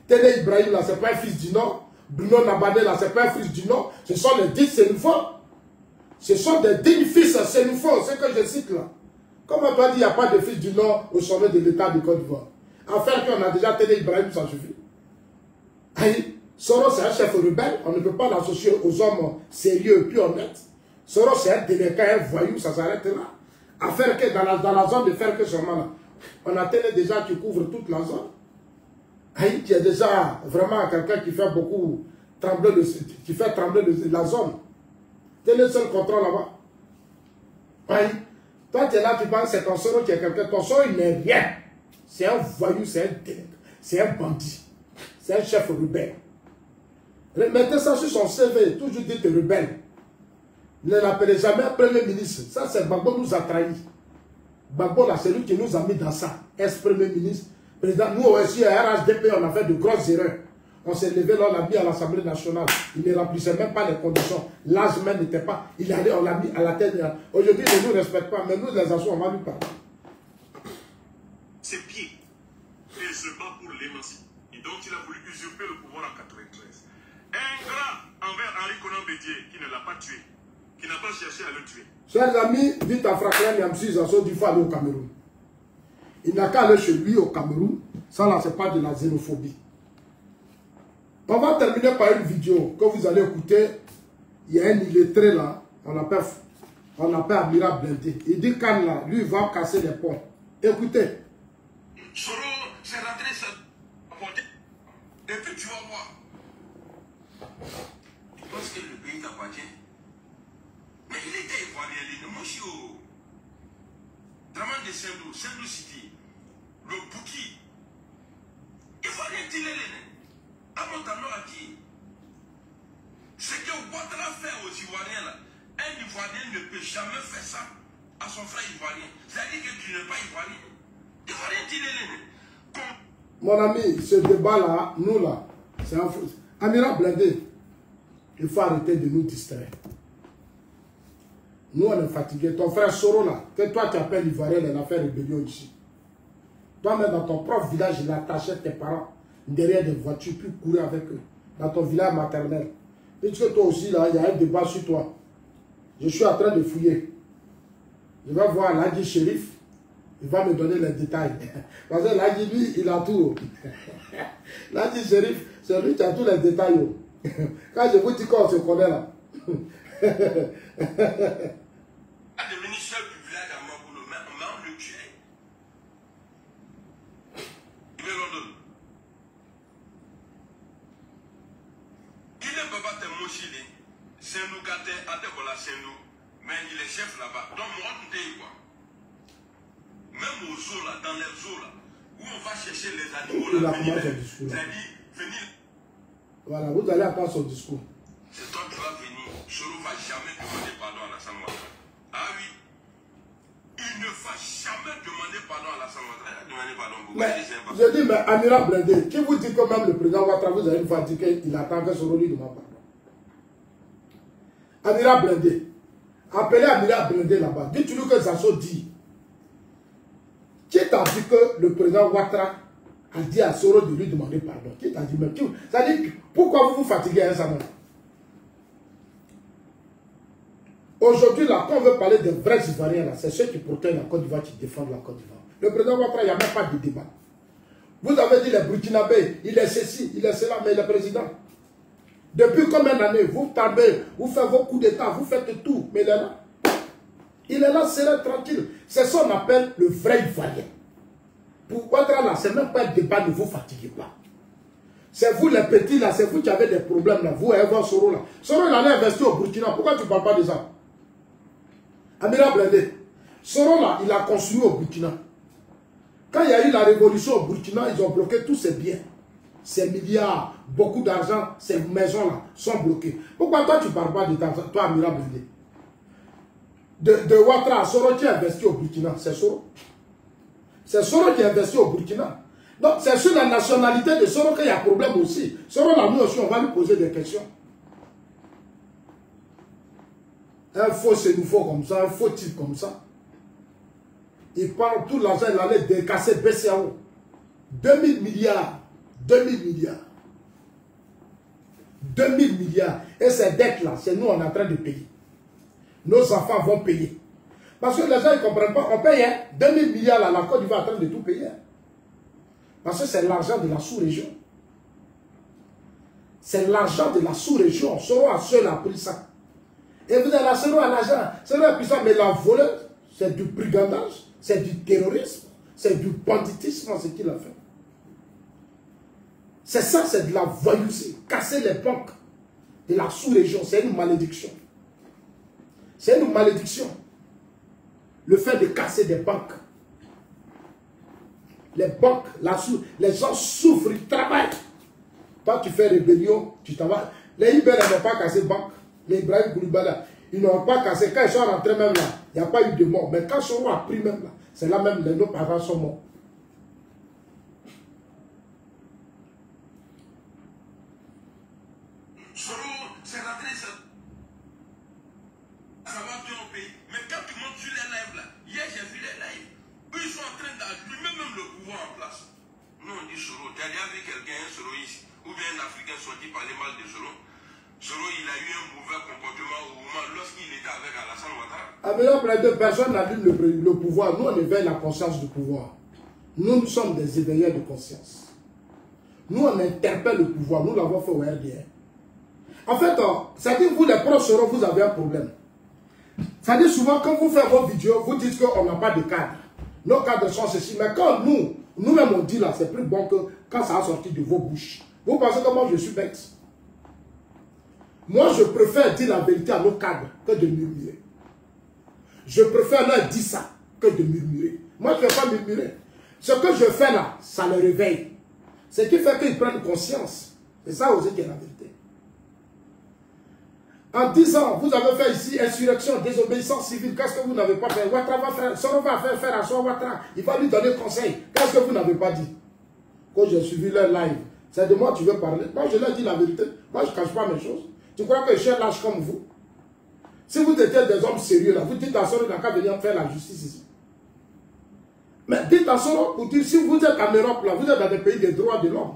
Tene Ibrahim, là, c'est pas un fils du Nord. Bruno Nabane, là, c'est pas un fils du Nord. Ce sont les dix Sénoufons. Ce sont des dignes fils Sénoufons, ce que je cite là. Comment toi, il n'y a pas de fils du Nord au sommet de l'État de Côte d'Ivoire Enfin, qu'on a déjà Tene Ibrahim, ça suffit. Aïe, Soros, c'est un chef rebelle. On ne peut pas l'associer aux hommes sérieux et puis honnêtes. Soros, c'est un délinquant, un voyou, ça s'arrête là. Affaire que dans la, dans la zone de faire que seulement là. On a tenu déjà qui couvre toute la zone. Aïe, qui est déjà vraiment quelqu'un qui fait beaucoup trembler, le, qui fait trembler la zone. Tu es le seul contrôle là-bas. Aïe, toi tu es là, tu penses que c'est ton soro qui est quelqu'un. Ton soro, il n'est rien. C'est un voyou, c'est un c'est un bandit. C'est un chef rebelle. Mettez ça sur son CV, toujours dit que rebelle. Ne l'appelez jamais Premier ministre. Ça, c'est Bagbo nous a trahis. Bagbo, là, c'est lui qui nous a mis dans ça. Ex-Premier ministre. Président, nous aussi, à RHDP, on a fait de grosses erreurs. On s'est levé là, on l'a mis à l'Assemblée nationale. Il ne remplissait même pas les conditions. L'âge même n'était pas. Il allait, on l'a mis à la tête. Aujourd'hui, il ne nous respecte pas, mais nous, les assauts, on va lui parler. Ses pieds, il se bat pour l'émanciper. Et donc, il a voulu usurper le pouvoir en 93. Ingrat envers Henri Conan Bédier, qui ne l'a pas tué, qui n'a pas cherché à le tuer. Chers amis, dites à Franklin Yamsi Zasso du aller au Cameroun. Il n'a qu'à aller chez lui au Cameroun. Ça là, ce n'est pas de la xénophobie. On va terminer par une vidéo que vous allez écouter. Il y a un illettré là, on appelle, on appelle Amira. Il dit quand là, lui, il va casser les ponts. Écoutez. Soro, c'est rentré. Et puis tu vas voir. Tu penses que le pays t'appartient? Mais il était ivoirien, il est mochi au. Draman de Sendou, Sendou City, le Bouki. Ivoirien, il est A dit. Ce que Ouattara fait aux Ivoiriens là, un Ivoirien ne peut jamais faire ça à son frère Ivoirien. C'est-à-dire que tu n'es pas Ivoirien. Ivoirien, est Comme Mon ami, ce débat-là, nous là, c'est un faux. Amira Blindé, il faut arrêter de nous distraire. Nous, on est fatigués. Ton frère Soro là, que toi tu appelles Ivoirien, il a fait rébellion ici. Toi-même, dans ton propre village, il attachait tes parents derrière des voitures, puis courir avec eux, dans ton village maternel. Puisque toi aussi, là, il y a un débat sur toi. Je suis en train de fouiller. Je vais voir l'Adi Shérif. Il va me donner les détails. <laughs> Parce que l'Adi, lui, il a tout. <laughs> L'Adi Shérif, c'est lui qui a tous les détails. <laughs> Quand je vous dis qu'on se connaît là. a devenu chef du village à Maboulou, mais on m'a le tué. Il me l'ordonne. Il est baba te mochili, Sendou Kate, Atebola Sendou, mais il est chef là-bas. Donc moi, tout est quoi. Même aux eaux là, dans les eaux là, où on va chercher les animaux Il là, a venir, commencé le discours, là. c'est-à-dire venir. Vous allez entendre son discours. C'est toi qui vas venir. Soro ne va jamais demander pardon à la Ouattara. Ah oui. Il ne va jamais demander pardon à la Ouattara. Il a demandé pardon pour Mais, je dis, mais Amira Blindé, qui vous dit que même le président Ouattara, vous avez une fois dit qu'il attend que Soro lui demande pardon? Amira Blindé, appelez Amira Blindé là-bas. Dites-lui que Zasso dit. Qui t'a dit que le président Ouattara a dit à Soro de lui demander pardon Qui dit même qui- Ça dit, pourquoi vous vous fatiguez à ça même Aujourd'hui, là, quand on veut parler des vrais Ivoiriens, là, c'est ceux qui protègent la Côte d'Ivoire qui défendent la Côte d'Ivoire. Le président Ouattara, il n'y a même pas de débat. Vous avez dit les Burkinabés, il est ceci, il est cela, mais il est président. Depuis combien d'années Vous tardez, vous faites vos coups d'État, vous faites tout, mais il est là. Il est là, serein, tranquille. C'est ça qu'on appelle le vrai Ivoirien. Pour Ouattara, là, c'est même pas un débat, ne vous fatiguez pas. C'est vous les petits là, c'est vous qui avez des problèmes là. Vous et votre Soro là. Soro il allait investir au Burkina. Pourquoi tu ne parles pas de ça? Amira Blendé. Soro là, il a construit au Burkina. Quand il y a eu la révolution au Burkina, ils ont bloqué tous ces biens. Ces milliards, beaucoup d'argent, ces maisons là sont bloquées. Pourquoi toi tu ne parles pas de ça, toi Amira Blendé De, de Ouattara, Soro a investi au Burkina, c'est Soro? C'est Soro qui a investi au Burkina. Donc, c'est sur la nationalité de Soro qu'il y a problème aussi. Soro, là, nous aussi, on va lui poser des questions. Un faux nouveau comme ça, un faux type comme ça. Il parle tout l'argent, il allait décasser BCAO. 2000 milliards. 2000 milliards. 2000 milliards. Et ces dettes-là, c'est nous, en train de payer. Nos enfants vont payer. Parce que les gens ne comprennent pas. On paye hein, 2000 milliards, là, la Côte d'Ivoire en train de tout payer. Parce que c'est l'argent de la sous-région. C'est l'argent de la sous-région. Soro seul a pris ça. Et vous la Soro à l'argent. Soro a pris ça, mais la volée, c'est du brigandage, c'est du terrorisme, c'est du banditisme, ce qu'il a fait. C'est ça, c'est de la voyousie. Casser les banques de la sous-région, c'est une malédiction. C'est une malédiction. Le fait de casser des banques les banques, la les gens souffrent, ils travaillent. Toi, tu fais rébellion, tu travailles. Les Ibères n'ont pas cassé banque. Les Ibrahim Koulibaly, ils n'ont pas cassé. Quand ils sont rentrés même là, il n'y a pas eu de mort. Mais quand Soro a pris même là, c'est là même, les nos parents sont morts. Soro, c'est rentré, ça. Ça va bien au pays. Mais quand tu montes sur les lives là, hier j'ai vu les lives. Eux, ils sont en train d'allumer même le pouvoir en place. Nous, on dit Soro. Tu as déjà vu quelqu'un, un Soro ici, ou bien un Africain sorti parler mal de Soro. Soro, il a eu un mauvais comportement au moment lorsqu'il était avec Alassane Ouattara. Avec personnes n'allument le, le pouvoir. Nous, on éveille la conscience du pouvoir. Nous, nous sommes des éveilleurs de conscience. Nous, on interpelle le pouvoir. Nous l'avons fait au RDR. En fait, ça dit vous, les proches vous avez un problème. Dit souvent, quand vous faites vos vidéos, vous dites qu'on n'a pas de cadre. Nos cadres sont ceci. Mais quand nous, nous-mêmes on dit là, c'est plus bon que quand ça a sorti de vos bouches. Vous pensez que moi je suis bête? Moi je préfère dire la vérité à nos cadres que de murmurer. Je préfère leur dire ça que de murmurer. Moi je ne vais pas murmurer. Ce que je fais là, ça le réveille. Ce qui fait qu'ils prennent conscience. C'est ça aussi qui est la vérité. En 10 ans, vous avez fait ici insurrection, désobéissance civile. Qu'est-ce que vous n'avez pas fait? Ouattara va faire, Soro va faire faire à son Ouattara. Il va lui donner conseil. Qu'est-ce que vous n'avez pas dit? Quand j'ai suivi leur live, c'est de moi que tu veux parler. Moi, je leur dis la vérité. Moi, je ne cache pas mes choses. Tu crois que je suis lâche comme vous? Si vous étiez des hommes sérieux, là, vous dites à Soro n'a qu'à venir faire la justice ici. Mais dites à Soro, pour dire, si vous êtes en Europe, là, vous êtes dans des pays des droits de l'homme.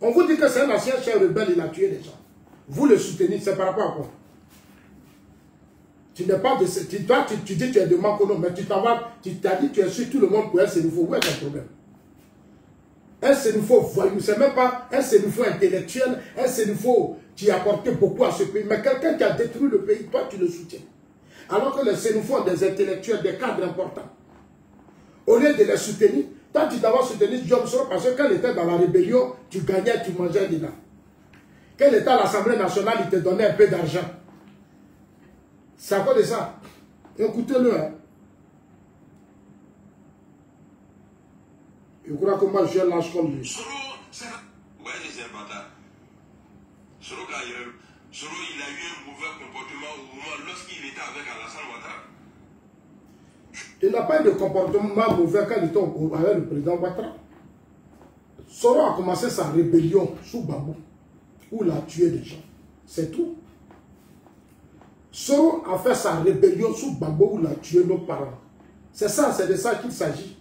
On vous dit que c'est un ancien chef rebelle, il a tué des gens. Vous le soutenez, c'est par rapport à quoi? Tu n'es pas de tu, toi, tu, tu, dis que tu es de Mankono, mais tu t'en vas, tu t'as dit que tu es sur tout le monde pour un Sénoufo. Où est ton problème? Un Sénoufo voyou, c'est même pas un Sénoufo intellectuel, un Sénoufo qui a apporté beaucoup à ce pays, mais quelqu'un qui a détruit le pays, toi tu le soutiens. Alors que les ont des intellectuels, des cadres importants. Au lieu de les soutenir, toi tu t'avais soutenu John Soro parce que quand il était dans la rébellion, tu gagnais, tu mangeais dedans. Quand il était à l'Assemblée nationale, il te donnait un peu d'argent. C'est à cause de ça. Écoutez-le. Hein. Je crois que moi, je lâche comme lui. Soro, il a eu un mauvais comportement au moment lorsqu'il était avec Alassane Ouattara. Il n'a pas eu de comportement mauvais quand il était avec le président Ouattara. Soro a commencé sa rébellion sous Babou, où il a tué des gens. C'est tout. Soro a fait sa rébellion sous Babo où il a tué nos parents. C'est ça, c'est de ça qu'il s'agit.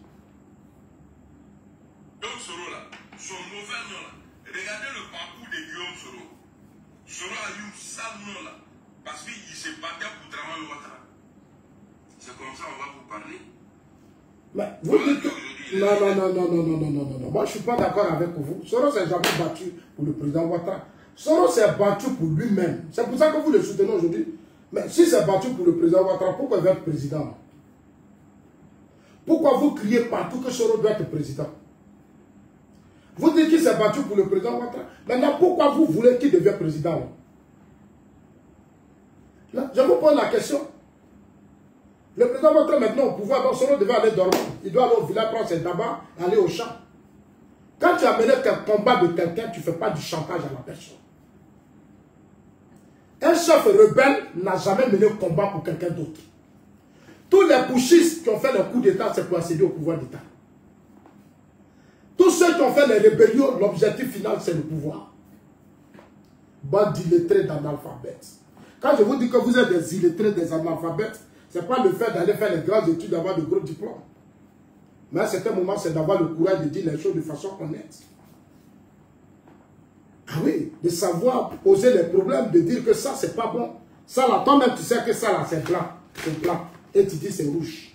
Donc Soro là, son mauvais nom là, regardez le parcours de Guillaume Soro. Soro a eu ça nom là. Parce qu'il se battait pour Draman Ouattara. C'est comme ça on va vous parler. Mais vous dites que... Non, non, non, non, non, non, non, non, non, non. Moi, je ne suis pas d'accord avec vous. Soros s'est jamais battu pour le président Ouattara. Soros s'est battu pour lui-même. C'est pour ça que vous le soutenez aujourd'hui. Mais si c'est battu pour le président Ouattara, pourquoi il va être président? Pourquoi vous criez partout que Soros doit être président? Vous dites qu'il s'est battu pour le président Ouattara. Maintenant, pourquoi vous voulez qu'il devienne président? Là, Je vous pose la question. Le président Ouattara maintenant au pouvoir, donc Soros devait aller dormir. Il doit aller au village prendre ses tabac, aller au champ. Quand tu as mené un combat de quelqu'un, tu ne fais pas du chantage à la personne. Un chef rebelle n'a jamais mené un combat pour quelqu'un d'autre. Tous les bouchistes qui ont fait le coup d'État, c'est pour accéder au pouvoir d'État. Ont fait les rébellions, l'objectif final, c'est le pouvoir. Bande d'illettrés d'analphabètes. Quand je vous dis que vous êtes des illettrés, des analphabètes, ce n'est pas le fait d'aller faire les grandes études, d'avoir de gros diplômes. Mais à certains moments, c'est d'avoir le courage de dire les choses de façon honnête. Ah oui, de savoir poser les problèmes, de dire que ça, c'est pas bon. Ça, là, toi-même, tu sais que ça, là, c'est blanc. C'est blanc. Et tu dis c'est rouge.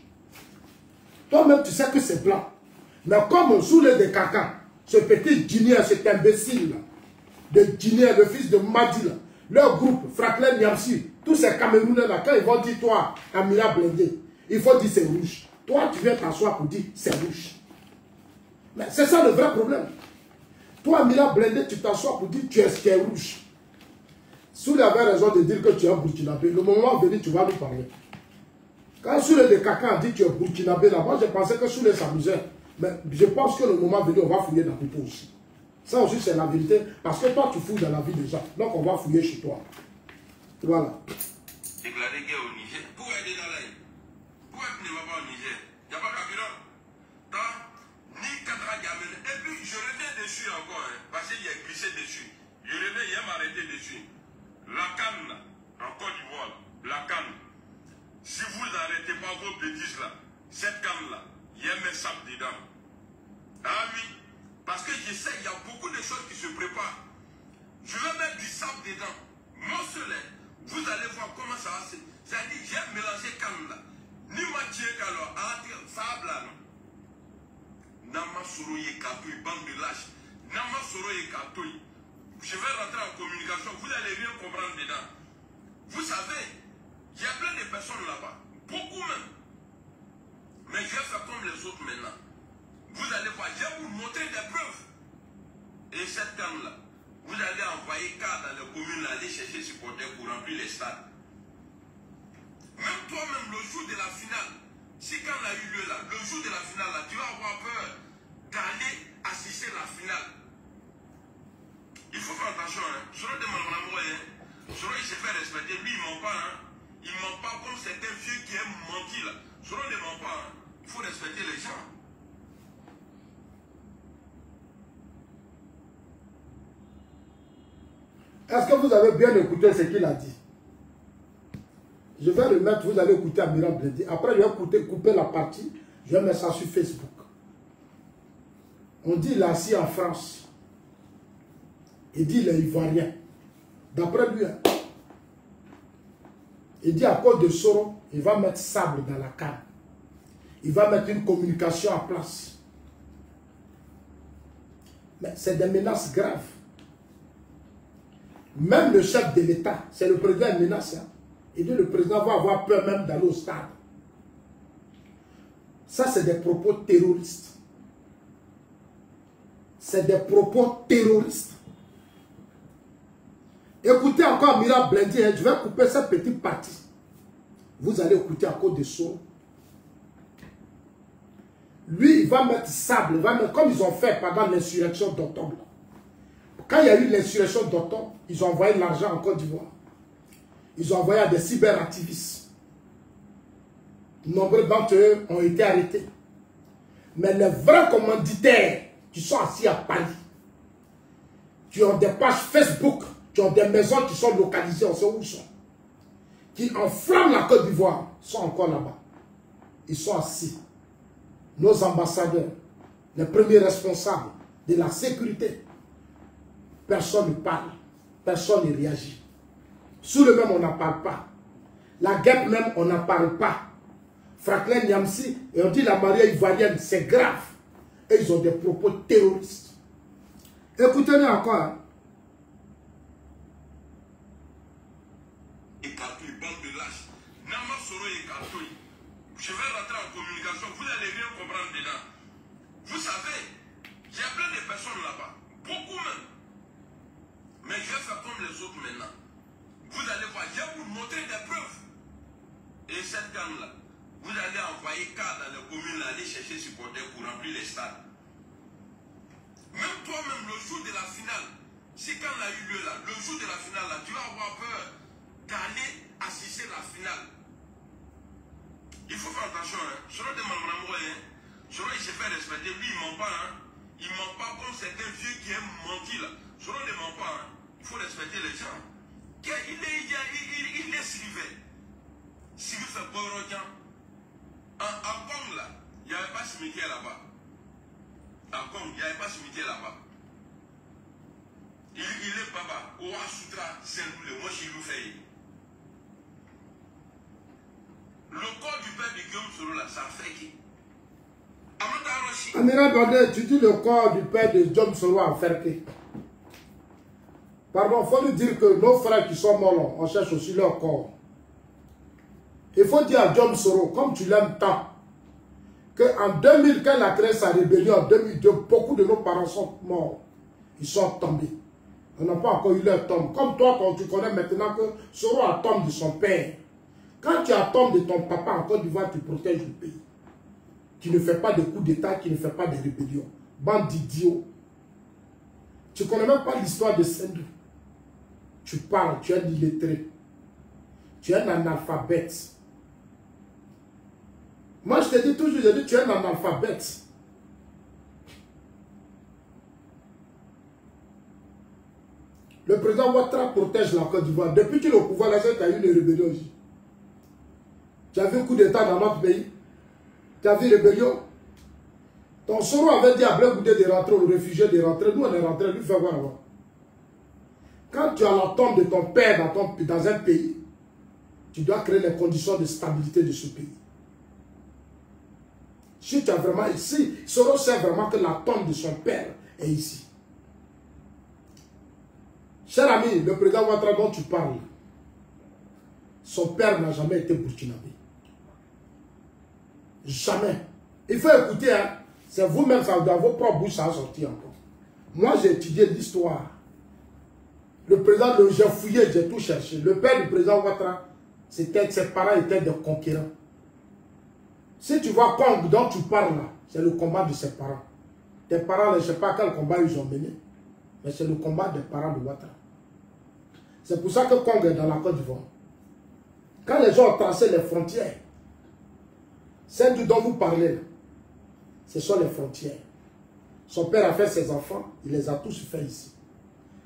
Toi-même, tu sais que c'est blanc. Mais comme on soulève des caca, ce petit dîner, cet imbécile, de dîner, le fils de Madi, là, leur groupe, Franklin Niamsi, tous ces Camerounais là, quand ils vont dire toi, Amira Blindé, il faut dire c'est rouge. Toi, tu viens t'asseoir pour dire c'est rouge. Mais c'est ça le vrai problème. Toi, Amira Blindé, tu t'assois pour dire tu es, tu es rouge. Soule avait raison de dire que tu es un Burkinabé. Le moment venu, tu vas nous parler. Quand Soule de Kaka a dit tu es Burkinabé là, moi je pensais que Soule s'amusait. Mais je pense que le moment venu, on va fouiller dans le aussi. Ça aussi, c'est la vérité. Parce que toi, tu fouilles dans la vie des gens. Donc, on va fouiller chez toi. Voilà. Déclarer guerre au Niger. Pourquoi est dans l'air Pourquoi tu ne vas pas au Niger Il n'y a pas carburant. Hein Ni Katra Gamel. Et puis, je reviens dessus encore. Hein, parce qu'il a glissé dessus. Je reviens, il m'a arrêté dessus. La canne, là, en Côte d'Ivoire, la canne. Si vous n'arrêtez pas vos bêtises là, cette canne-là, il y a mes sables dedans. Ah oui, parce que je sais, il y a beaucoup de choses qui se préparent. Je vais mettre du sable dedans. Mon soleil, vous allez voir comment ça va se. C'est-à-dire, j'ai mélangé canne là. Ni moitié alors, sable là, non. Nama soro ye bande de lâche. Nama soro. Je vais rentrer en communication, vous n'allez rien comprendre dedans. Vous savez, il y a plein de personnes là-bas, beaucoup même. Mais je vais faire comme les autres maintenant. Vous allez voir, je vais vous montrer des preuves. Vous allez envoyer cas dans les communes, aller chercher supporters pour remplir les stades. Même toi-même, le jour de la finale, si quand a eu lieu là, le jour de la finale, là, tu vas avoir peur d'aller assister la finale. Il faut faire attention, hein. Soro de mon amour, hein. Soro, il se fait respecter. Lui, il ment pas, hein. Il ment pas comme certains vieux qui aiment mentir, là. Soro ne ment pas, hein. Il faut respecter les gens. Est-ce que vous avez bien écouté ce qu'il a dit? Je vais le mettre, vous allez écouter Amiral Bledi. Après, je vais écouter, couper la partie, je vais mettre ça sur Facebook. On dit il est assis en France. Il dit il est ivoirien. D'après lui, hein. il dit à cause de Soro, il va mettre sable dans la canne. Il va mettre une communication en place. Mais c'est des menaces graves. Même le chef de l'État, c'est le président menace. Hein. Dit le président va avoir peur même d'aller au stade. Ça, c'est des propos terroristes. C'est des propos terroristes. Écoutez encore Mira Blendi, hein. je vais couper cette petite partie. Vous allez écouter à cause de ça. Lui, il va mettre sable, il va mettre, comme ils ont fait pendant l'insurrection d'octobre. Quand il y a eu l'insurrection d'octobre, ils ont envoyé l'argent en Côte d'Ivoire. Ils ont envoyé à des cyberactivistes. Nombreux d'entre eux ont été arrêtés. Mais les vrais commanditaires qui sont assis à Paris, qui ont des pages Facebook, qui ont des maisons qui sont localisées, on sait où ils sont, qui enflamment la Côte d'Ivoire, sont encore là-bas. Ils sont assis. Nos ambassadeurs, les premiers responsables de la sécurité, personne ne parle, personne ne réagit. Sous le même, on n'en parle pas. La guêpe même, on n'en parle pas. Franklin Niamsi, et on dit la mariée ivoirienne, c'est grave. Et ils ont des propos terroristes. Écoutez-nous encore. hein. Je vais rentrer en communication, vous n'allez rien comprendre dedans. Vous savez, a plein de personnes là-bas, beaucoup même. Mais je vais faire comme les autres maintenant. Vous allez voir, je vais vous montrer des preuves. Et cette gang-là, vous allez envoyer cas dans les communes, aller chercher supporters pour remplir les stades. Même toi-même, le jour de la finale, si quand a eu lieu là, le jour de la finale là, tu vas avoir peur d'aller assister à la finale. Il faut faire attention, hein. Selon des malmanamours, hein. Selon il se fait respecter, lui il ment pas, hein. Il ment pas comme certains vieux qui aiment mentir là. Selon ne ment pas. Il faut respecter les gens. Il il il, il, est Sylvain. Sylvain fait Borodjan. À, Kong là, il n'y avait pas de cimetière là-bas. À Kong, il n'y avait pas de cimetière là-bas. Il, est papa, Owa Sutra, Saint-Louis, moi je lui fais. Le corps du père de Guillaume Soro là, ça fait qui Amira tu dis le corps du père de John Soro à Ferke. Pardon, il faut lui dire que nos frères qui sont morts, on cherche aussi leur corps. Il faut dire à John Soro, comme tu l'aimes tant, qu'en 2000, quand il a créé sa rébellion, en 2002, beaucoup de nos parents sont morts. Ils sont tombés. On n'a pas encore eu leur tombe. Comme toi, quand tu connais maintenant que Soro a tombe de son père. Quand tu as tombe de ton papa en Côte d'Ivoire, tu protèges le pays qui ne fait pas de coups d'État, qui ne fait pas de rébellion. Bande d'idiots. Tu ne connais même pas l'histoire de Sendou. Tu parles, tu es illettré. Tu es un analphabète. Moi, je te dis toujours, je dis, tu es un analphabète. Le président Ouattara protège la Côte d'Ivoire. Depuis qu'il est au pouvoir, là, tu as eu une rébellion aussi. Tu as vu un coup d'État dans notre pays tu as vu rébellion Ton Soro avait dit à Blaise Goudé de rentrer, aux réfugiés de rentrer. Nous, on est rentrés, lui, fait voir. Quand tu as la tombe de ton père dans, un pays, tu dois créer les conditions de stabilité de ce pays. Si tu as vraiment ici, Soro sait vraiment que la tombe de son père est ici. Cher ami, le président Ouattara dont tu parles, son père n'a jamais été burkinabé. Jamais. Il faut écouter, hein. c'est vous-même, ça dans vos propres bouches, ça a sorti encore. Moi, j'ai étudié l'histoire. Le président, j'ai fouillé, j'ai tout cherché. Le père du président Ouattara, c'était, ses parents étaient des conquérants. Si tu vois Kong dont tu parles là, c'est le combat de ses parents. Tes parents, je ne sais pas quel combat ils ont mené, mais c'est le combat des parents de Ouattara. C'est pour ça que Kong est dans la Côte d'Ivoire. Quand les gens ont tracé les frontières, celles dont vous parlez, là, ce sont les frontières. Son père a fait ses enfants, il les a tous fait ici.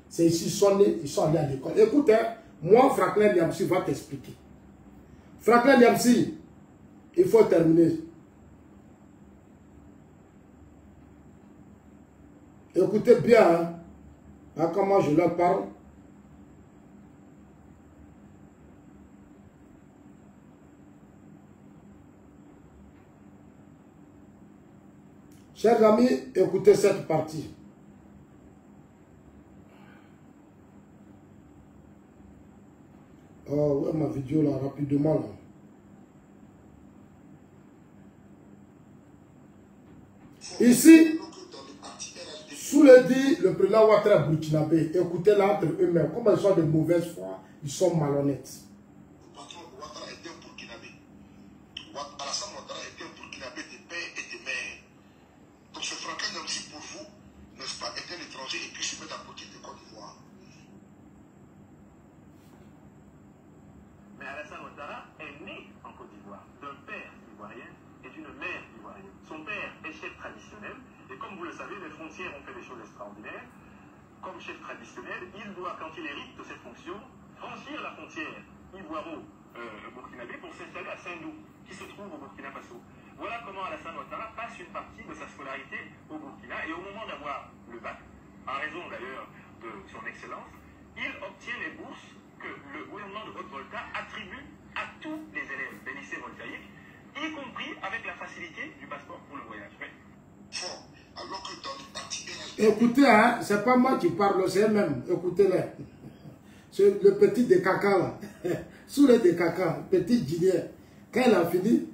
C'est ici, ils sont ils sont allés à l'école. Écoute, hein, moi, Franklin Niamsi va t'expliquer. Franklin Niamsi, il faut terminer. Écoutez bien, hein, hein, comment je leur parle. Chers amis, écoutez cette partie. Ma vidéo là, rapidement là. Ici, sous le dit le président Ouattara Burkinabé, écoutez là entre eux-mêmes, comme ils sont de mauvaise foi, ils sont malhonnêtes. Le patron Ouattara était un Burkinabé. Ouat- Alassane Ouattara était un Burkinabé de père et de mère. Donc ce Franklin aussi pour vous, n'est-ce pas, est un étranger et puis se met à côté de Côte d'Ivoire. Mais Alassane Ouattara est né en Côte d'Ivoire, d'un père ivoirien et d'une mère ivoirienne. Son père est chef traditionnel, et comme vous le savez, les frontières ont fait des choses extraordinaires. Comme chef traditionnel, il doit, quand il hérite de cette fonction, franchir la frontière ivoiro-burkinabé pour s'installer à Saint-Loup, qui se trouve au Burkina Faso. Voilà comment Alassane Ouattara passe une partie de sa scolarité au Burkina, et au moment d'avoir le bac, en raison d'ailleurs de son excellence, il obtient les bourses que le gouvernement de Haute-Volta attribue à tous les élèves des lycées voltaïques, y compris avec la facilité du passeport pour le voyage. Mais fort, alors que dans le parti Écoutez, hein, c'est pas moi qui parle, c'est eux-mêmes. Écoutez-les. C'est le petit de caca là. <laughs> Sous les de caca, petit Guinéen. Quand il a fini,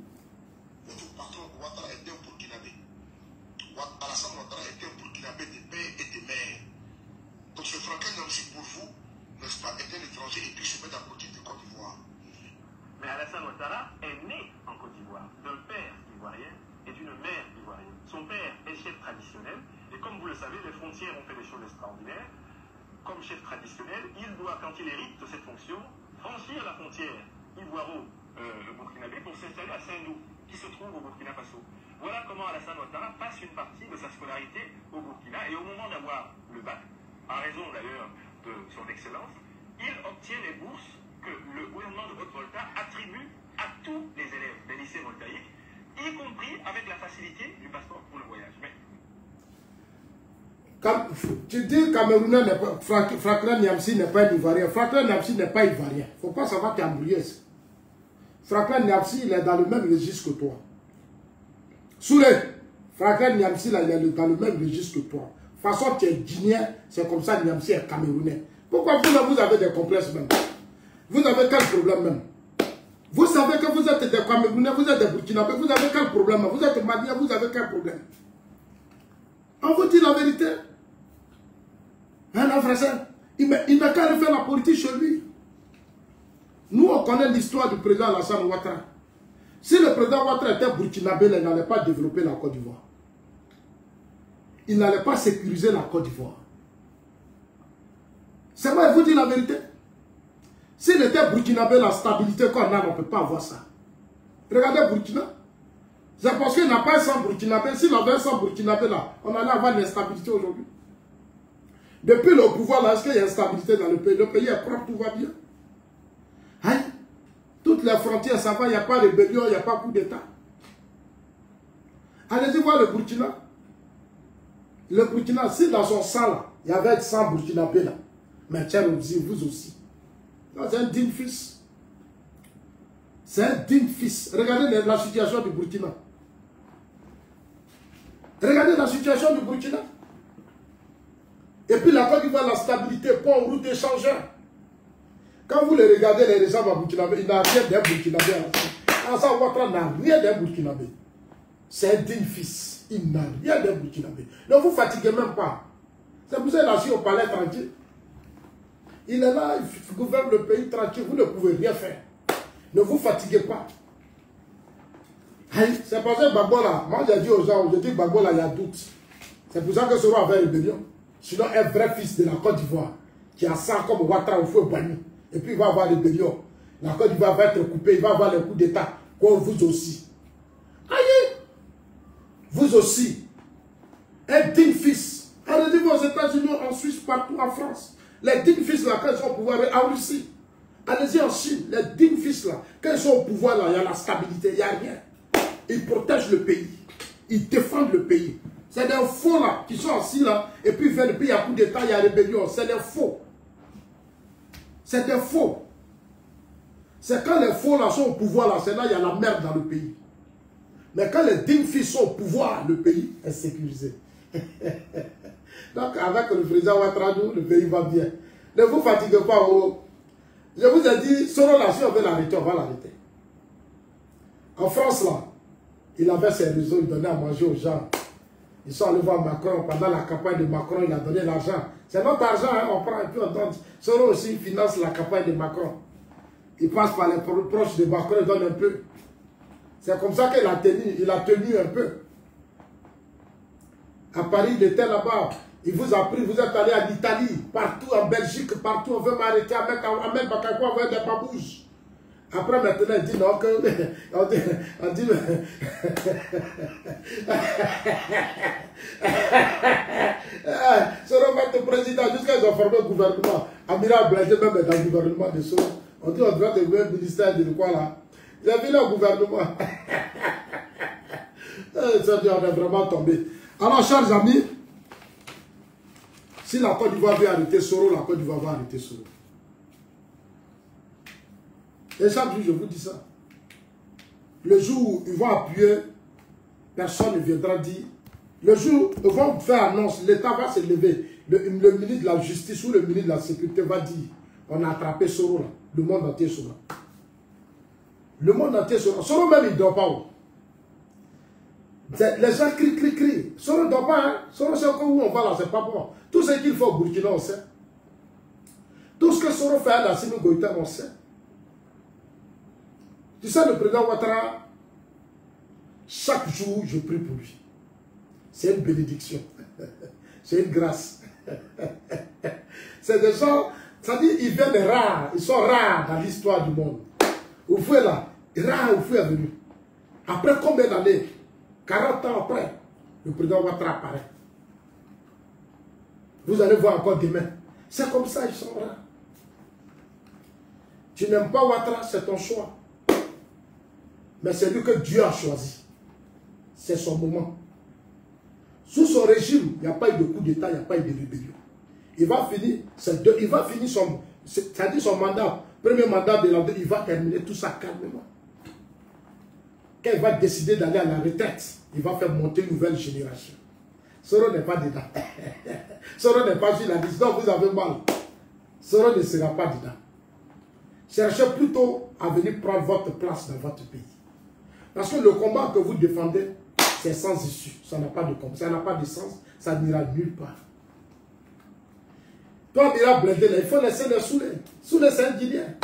Votre patron Ouattara était un Burkinabé. Ouat- Alassane Ouattara était un Burkinabé de père et de mère. Donc ce Franck Nyamsi pour vous, n'est-ce pas, est un étranger et puis se met à côté de Côte d'Ivoire. Mais Alassane Ouattara est né en Côte d'Ivoire, d'un père ivoirien et d'une mère ivoirienne. Son père est chef traditionnel, et comme vous le savez, les frontières ont fait des choses extraordinaires. Comme chef traditionnel, il doit, quand il hérite de cette fonction, franchir la frontière ivoiro-burkinabé pour s'installer à Saint-Loup, qui se trouve au Burkina Faso. Voilà comment Alassane Ouattara passe une partie de sa au Burkina, et au moment d'avoir le bac, en raison d'ailleurs de son excellence, il obtient les bourses que le gouvernement de Haute-Volta attribue à tous les élèves des lycées voltaïques, y compris avec la facilité du passeport pour le voyage. Mais tu dis Camerounais n'est pas, Frank- Franklin Niamsi n'est pas Ivoirien. Franklin Niamsi n'est pas Ivoirien. Faut pas savoir ça. Franklin Niamsi, il est dans le même registre que toi. Soulé, Franklin Niamsi, là, il est dans le même registre que toi. De toute façon, tu es guinéen, c'est comme ça Niamsi est camerounais. Pourquoi vous, là, vous avez des complexes même? Vous avez quel problème même? Vous savez que vous êtes des Camerounais, vous êtes des Burkinabés, vous avez quel problème? Vous êtes Maliens, vous avez quel problème? On vous dit la vérité. Hein, non, frère, il n'a qu'à refaire la politique chez lui. Nous, on connaît l'histoire du président Alassane Ouattara. Si le président Ouattara était burkinabé, il n'allait pas développer la Côte d'Ivoire. Il n'allait pas sécuriser la Côte d'Ivoire. C'est moi, je vous dis la vérité. S'il était burkinabé, la stabilité qu'on a, on ne peut pas avoir ça. Regardez Burkina. C'est parce qu'il n'a pas un sang burkinabé. S'il avait un sang burkinabé là, on allait avoir l'instabilité aujourd'hui. Depuis le pouvoir là, est-ce qu'il y a instabilité dans le pays? Le pays est propre, tout va bien. Hein? Toutes les frontières, ça va, il n'y a pas de rébellion, il n'y a pas coup d'État. Allez-y voir le Burkina. Le Burkina, si dans son sang là, il y avait un sang burkinabé là, mais tiens vous aussi. C'est un digne fils. C'est un digne fils. Regardez la- situation du Burkina. Regardez la situation du Burkina. Et puis la Côte d'Ivoire, la stabilité, pont, route, échangeur. Quand vous les regardez, les gens à Burkinabé, il n'a rien d'un Burkinabé. Alassane Ouattara n'a rien d'un Burkinabé. C'est un digne fils. Il n'a rien d'un Burkinabé. Ne vous fatiguez même pas. C'est pour ça qu'il a assis au palais tranquille. Il est là, il gouverne le pays tranquille. Vous ne pouvez rien faire. Ne vous fatiguez pas. C'est parce que Gbagbo là, moi j'ai dit aux gens, je dis Gbagbo là, il y a doute. C'est pour ça que Soro avait rébellion. Sinon, un vrai fils de la Côte d'Ivoire, qui a ça comme Ouattara au feu banni, et puis il va avoir rébellion. La Côte d'Ivoire va être coupée, il va avoir les coups d'État, comme vous aussi. Aïe Vous aussi. Un digne fils. Allez-y aux États-Unis, en Suisse, partout en France. Les dignes fils là, quand ils sont au pouvoir, en Russie. Allez-y en Chine, les dignes fils là, quand ils sont au pouvoir là, il y a la stabilité, il n'y a rien. Ils protègent le pays. Ils défendent le pays. C'est des faux là qui sont assis là, et puis ils il y a coup d'État, il y a rébellion. C'est des faux. C'est des faux. C'est quand les faux là sont au pouvoir là, c'est là il y a la merde dans le pays. Mais quand les dignes fils sont au pouvoir, le pays est sécurisé. <laughs> Donc avec le président Ouattara, le pays va bien. Ne vous fatiguez pas. oh. Je vous ai dit, la si on veut l'arrêter, on va l'arrêter. En France, là, il avait ses réseaux, il donnait à manger aux gens. Ils sont allés voir Macron pendant la campagne de Macron, il a donné l'argent. C'est notre argent, hein, on prend et puis on donne. Selon aussi, il finance la campagne de Macron. Il passe par les pro- proches de Macron, il donne un peu. C'est comme ça qu'il a tenu, il a tenu un peu. À Paris, il était là-bas. Il vous a pris, vous êtes allé en Italie, partout en Belgique, partout, on veut m'arrêter, mettre Ahmed Bakako, on veut des babouches. Après, maintenant, il dit non, que. On dit. On dit Soro va être président jusqu'à ils ont formé le gouvernement. Amira Blagé même dans le gouvernement de Soro. On dit on doit devenir ministère de quoi là? J'ai vu le gouvernement? <laughs> Ça dit, on est vraiment tombé. Alors, chers amis, si la Côte d'Ivoire veut arrêter Soro, la Côte d'Ivoire va arrêter Soro. Et chaque jour, je vous dis ça. Le jour où ils vont appuyer, personne ne viendra dire. Le jour où ils vont faire annonce, l'État va se lever. Le, le ministre de la Justice ou le ministre de la Sécurité va dire on a attrapé Soro là. Le monde entier sera. Le monde entier sera. Soro même, il ne dort pas. C'est- Les gens crient, crient, crient. Soro ne dort pas. Hein? Soro sait encore où on va là, c'est pas bon. Tout ce qu'il faut au Burkina, on sait. Tout ce que Soro fait à la Simi Goïta, on sait. Tu sais, le président Ouattara, chaque jour, je prie pour lui. C'est une bénédiction. <laughs> C'est une grâce. <laughs> C'est des gens, ça dit, ils viennent rares, ils sont rares dans l'histoire du monde. Oufou est là, rare Oufou est venu. Après combien d'années? 40 ans après, le président Ouattara apparaît. Vous allez voir encore demain. C'est comme ça, ils sont rares. Tu n'aimes pas Ouattara, c'est ton choix. Mais c'est lui que Dieu a choisi. C'est son moment. Sous son régime, il n'y a pas eu de coup d'État, il n'y a pas eu de rébellion. Il va finir, il va finir son, son mandat, premier mandat de la il va terminer tout ça calmement. Quand il va décider d'aller à la retraite, il va faire monter une nouvelle génération. Soro n'est pas dedans. <laughs> Soro n'est pas sur la liste. Donc vous avez mal. Soro ne sera pas dedans. Cherchez plutôt à venir prendre votre place dans votre pays. Parce que le combat que vous défendez, c'est sans issue. Ça n'a pas de. Ça n'a pas de sens. Ça n'ira nulle part. Toi, Mira Blendé, il faut laisser les saouler. Saouler, c'est un Guinéen.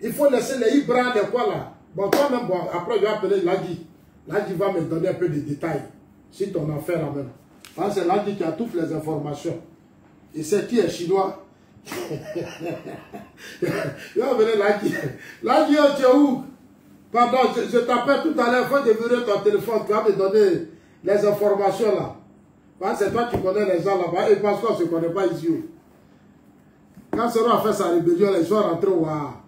Il faut laisser les Ibra, les quoi là? Bon, toi-même, bon, après, je vais appeler Ladi. Ladi va me donner un peu de détails sur ton affaire là même. Ah, c'est Ladi qui a toutes les informations. Et c'est qui est chinois? <laughs> je vais appeler Ladi. Ladi, oh, tu es où? Pardon, je, t'appelle tout à l'heure, il faut déverrouiller ton téléphone, tu vas me donner les informations là. Que c'est toi qui connais les gens là-bas, et parce qu'on ne se connaît pas ici. oh. Quand Soro a fait sa rébellion, les gens rentrent, waouh.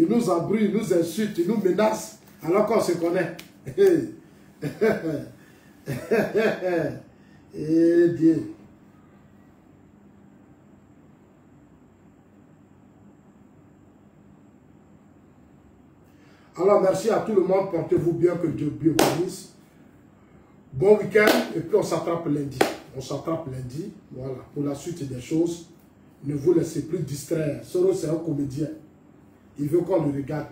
Ils nous embrouillent, ils nous insultent, ils nous menacent, alors qu'on se connaît. <laughs> Eh Dieu. Alors merci à tout le monde, portez-vous bien, que Dieu Dieu bénisse. Bon week-end, et puis on s'attrape lundi. On s'attrape lundi, voilà, pour la suite des choses. Ne vous laissez plus distraire. Soro, c'est un comédien. Il veut qu'on le regarde.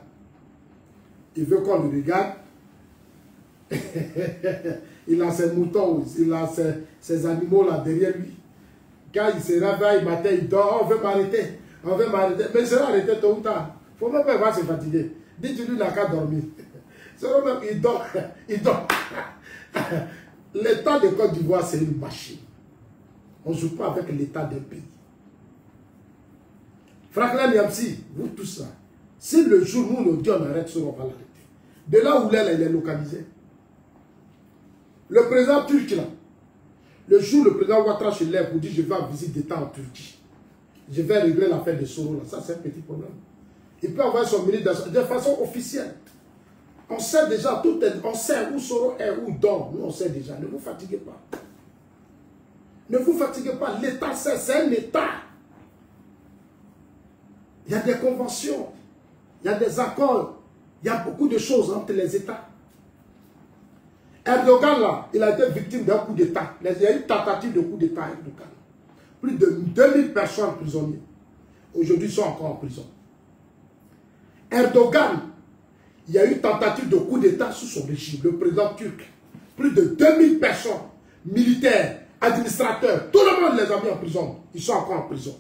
Il veut qu'on le regarde. <laughs> il a ses moutons, il a ses, ses animaux là derrière lui. Quand il se réveille, le matin, il dort, Oh, on veut m'arrêter, on veut m'arrêter. Mais il sera arrêté tôt ou tard. Il ne faut même pas se fatiguer. Dites-lui, il n'a qu'à dormir. <laughs> Même, il dort, <laughs> il dort. L'État de Côte d'Ivoire, c'est une machine. On ne joue pas avec l'État d'un pays. Franklin Yamsi, vous tous là, si le jour où nous dit on arrête on va l'arrêter. De là où il est, localisé. Le président turc là, le jour où le président Ouattara chez l'air pour dire je vais en visite d'État en Turquie, je vais régler l'affaire de Soro là, ça c'est un petit problème. Il peut envoyer son ministre de façon officielle. On sait déjà, tout est, on sait où Soro est, où dort. Nous, on sait déjà. Ne vous fatiguez pas. Ne vous fatiguez pas. L'État, c'est un État. Il y a des conventions. Il y a des accords. Il y a beaucoup de choses entre les États. Erdogan, là, il a été victime d'un coup d'État. Il y a eu tentative de coup d'État Erdogan. Plus de 2000 personnes prisonnières. Aujourd'hui, sont encore en prison. Erdogan, il y a eu tentative de coup d'État sous son régime, le président turc. Plus de 2000 personnes, militaires, administrateurs, tout le monde les a mis en prison. Ils sont encore en prison.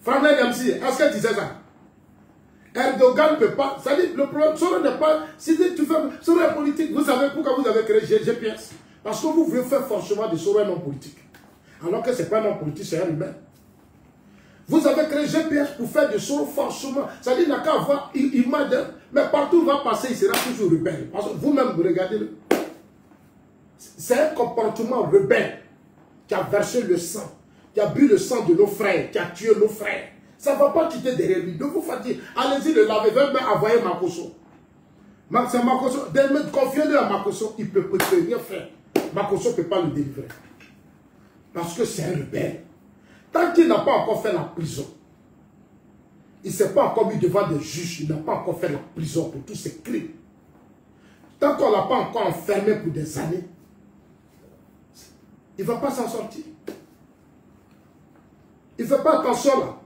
Franklin Yamsi, est-ce que tu sais ça? Erdogan ne peut pas. Ça dit, le problème, ce n'est pas. Si tu fais. Sur la politique, vous savez pourquoi vous avez créé GPS Parce que vous voulez faire forcément de Soro un homme politique. Alors que ce n'est pas un homme politique, c'est un humain. Vous avez créé GPS pour faire de Soro forcément. Ça dit, il n'a qu'à. Mais partout où il va passer, il sera toujours rebelle. Parce que vous-même, vous regardez-le. C'est un comportement rebelle qui a versé le sang, qui a bu le sang de nos frères, qui a tué nos frères. Ça ne va pas quitter derrière lui. Ne vous fatiguez. Allez-y le laver. Venez envoyer Makoso. C'est Makoso. Confiez-le à Makoso. Il ne peut, rien faire. Makoso ne peut pas le délivrer. Parce que c'est un rebelle. Tant qu'il n'a pas encore fait la prison, Il ne s'est pas encore mis devant des juges. Il n'a pas encore fait la prison pour tous ces crimes. Tant qu'on ne l'a pas encore enfermé pour des années, il ne va pas s'en sortir. Il ne fait pas attention là.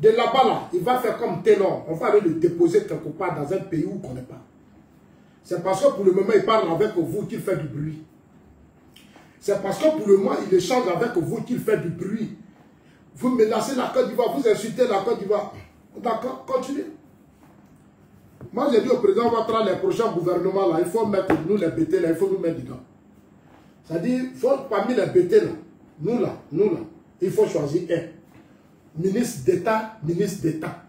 De là-bas là, il va faire comme ténor. On va aller le déposer quelque part dans un pays où on ne connaît pas. C'est parce que pour le moment, il parle avec vous qu'il fait du bruit. C'est parce que pour le moment, il échange avec vous qu'il fait du bruit. Vous menacez la Côte d'Ivoire, vous insultez la Côte d'Ivoire. D'accord, continuez. Moi, j'ai dit au président Ouattara, les prochains gouvernements, là, il faut mettre nous les bêtés, là, il faut nous mettre dedans. C'est-à-dire, parmi les bêtés, là, nous, là, nous, là, il faut choisir un. Ministre d'État, ministre d'État.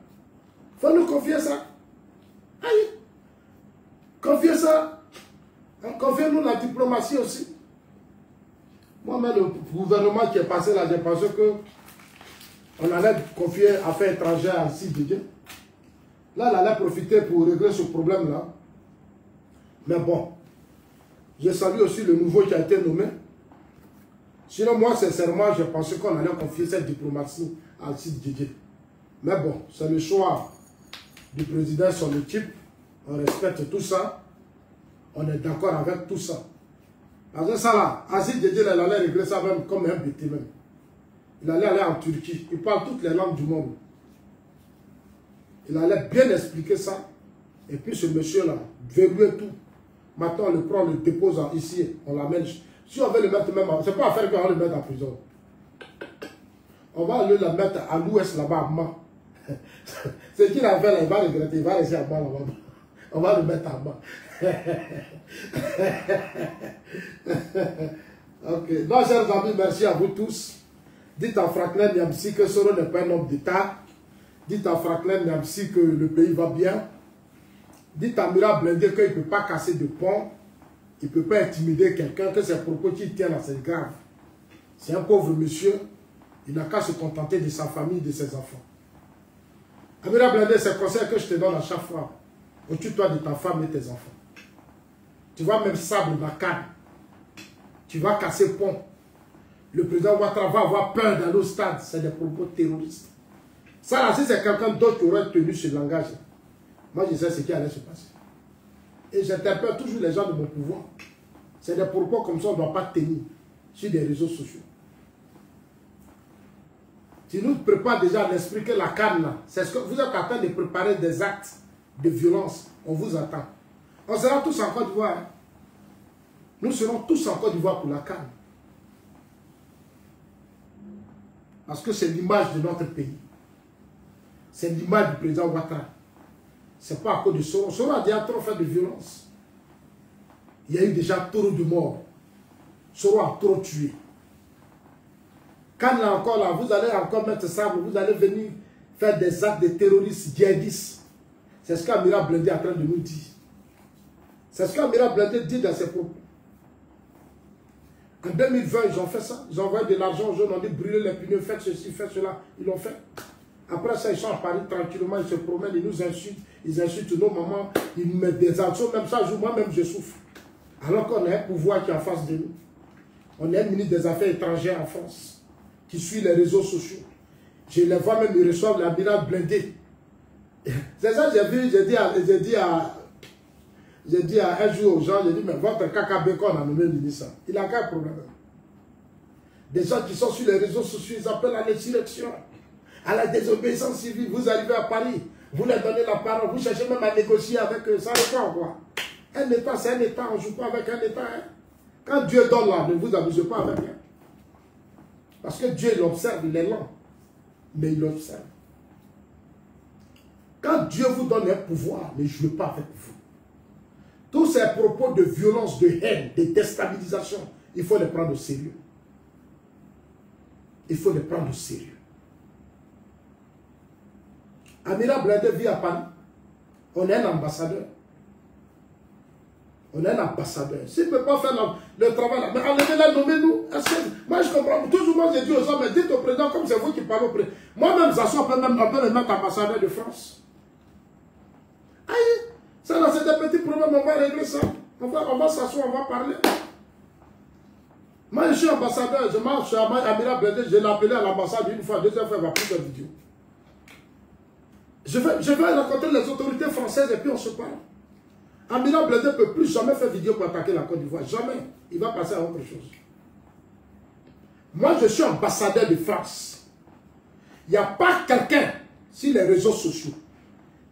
Faut nous confier ça. Aïe. Confiez ça. Confiez-nous la diplomatie aussi. Moi-même, le gouvernement qui est passé là, j'ai pensé que on allait confier affaires étrangères à Sididje. Là, elle allait profiter pour régler ce problème-là. Mais bon, je salue aussi le nouveau qui a été nommé. Sinon, moi, sincèrement, je pensais qu'on allait confier cette diplomatie à Sididje. Mais bon, c'est le choix du président, son équipe. On respecte tout ça. On est d'accord avec tout ça. Parce que ça là, Aziz Djedje, il allait régler ça même comme un bêté même. Il allait aller en Turquie. Il parle toutes les langues du monde. Il allait bien expliquer ça. Et puis ce monsieur-là, verrouiller tout. Maintenant, on le prend, on le dépose ici, on l'amène. Si on veut le mettre même, c'est pas affaire qu'on va le mettre en prison. On va aller le mettre à l'ouest là-bas, à Ma. <laughs> Ce qu'il a fait là, il va regretter, il va rester à Ma là-bas. On va le mettre à Ma. <laughs> ok. Donc, chers amis, merci à vous tous. Dites à Franklin Niamsi que Soro n'est pas un homme d'État. Dites à Franklin Niamsi que le pays va bien. Dites à Mira Blindé qu'il ne peut pas casser de pont. Il ne peut pas intimider quelqu'un, que ses propos qui tiennent à c'est grave. C'est un pauvre monsieur. Il n'a qu'à se contenter de sa famille, de ses enfants. Amira Blindé, c'est le conseil que je te donne à chaque fois. Occupe-toi de ta femme et tes enfants. Tu vas même sable ma canne. Tu vas casser pont. Le président Ouattara va avoir peur dans nos stades. C'est des propos terroristes. Ça là, si c'est quelqu'un d'autre qui aurait tenu ce langage, moi je sais ce qui allait se passer. Et j'interpelle toujours les gens de mon pouvoir. C'est des propos comme ça, on ne doit pas tenir sur des réseaux sociaux. Tu nous prépares déjà à l'esprit que la canne c'est ce que vous êtes en train de préparer des actes de violence. On vous attend. On sera tous en Côte d'Ivoire. Hein. Nous serons tous en Côte d'Ivoire pour la canne. Parce que c'est l'image de notre pays. C'est l'image du président Ouattara. Ce n'est pas à cause de Soro. Soro a déjà trop fait de violence. Il y a eu déjà trop de morts. Soro a trop tué. Quand là encore là, vous allez encore mettre ça, vous allez venir faire des actes de terroristes djihadistes. C'est ce qu'Amira Blendé est en train de nous dire. C'est ce qu'Amira Blendé dit dans ses propos. En 2020, ils ont fait ça. Ils ont envoyé de l'argent aux jeunes, on dit brûler les pneus, faites ceci, faites cela. Ils l'ont fait. Après ça, ils sont à Paris tranquillement, ils se promènent, ils nous insultent. Ils insultent nos mamans, ils nous mettent des actions. Même ça, moi-même, je souffre. Alors qu'on a un pouvoir qui est en face de nous. On est un ministre des Affaires étrangères en France, qui suit les réseaux sociaux. Je les vois même, ils reçoivent la bilan blindée. <laughs> C'est ça que j'ai vu, j'ai dit à, dit à, dit à un jour aux gens, j'ai dit, mais votre KKB qu'on a nommé ministre, il a quel problème Des gens qui sont sur les réseaux sociaux, ils appellent à l'insurrection, à la désobéissance civile. Vous arrivez à Paris, vous leur donnez la parole, vous cherchez même à négocier avec eux, ça dépend quoi. Un État, c'est un État, on ne joue pas avec un État. Hein. Quand Dieu donne là, ne vous amusez pas avec rien. Parce que Dieu, il observe l'élan, mais il observe. Quand Dieu vous donne un pouvoir, ne jouez pas avec vous. Tous ces propos de violence, de haine, de déstabilisation, il faut les prendre au sérieux. Il faut les prendre au sérieux. Amira Blende vit à Paris. On est un ambassadeur. On est un ambassadeur. S'il ne peut pas faire le, travail mais enlevez-la, nommez-nous. Moi, je comprends. Toujours, moi, j'ai dit aux mais dites au président, comme c'est vous qui parlez au président. Moi-même, ça soit même, on le mettre ambassadeur de France. Aïe! Ça, là, c'est des petits problèmes, on va régler ça. On va, on va s'asseoir, on va parler. Moi, je suis ambassadeur, je marche à Amira Blende, je l'ai appelé à l'ambassade une fois, deuxième fois, il va plus de vidéo. Je vais, rencontrer les autorités françaises et puis on se parle. Amina Bledé ne peut plus jamais faire vidéo pour attaquer la Côte d'Ivoire. Jamais. Il va passer à autre chose. Moi, je suis ambassadeur de France. Il n'y a pas quelqu'un sur les réseaux sociaux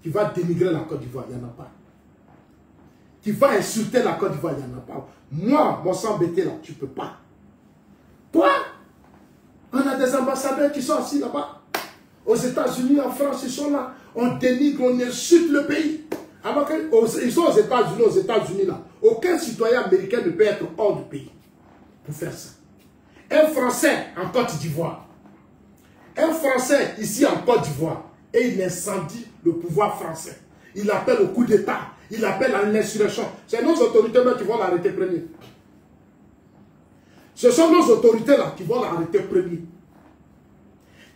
qui va dénigrer la Côte d'Ivoire. Il n'y en a pas. Qui va insulter la Côte d'Ivoire. Il n'y en a pas. Moi, mon sang là, tu ne peux pas. Toi, on a des ambassadeurs qui sont assis là-bas. Aux États-Unis, en France, ils sont là. On dénigre, on insulte le pays. Alors qu'ils sont aux États-Unis, aux États-Unis là. Aucun citoyen américain ne peut être hors du pays pour faire ça. Un Français en Côte d'Ivoire, un Français ici en Côte d'Ivoire, et il incendie le pouvoir français. Il appelle au coup d'État, il appelle à l'insurrection. C'est nos autorités même qui vont l'arrêter premier. Ce sont nos autorités là qui vont l'arrêter premier.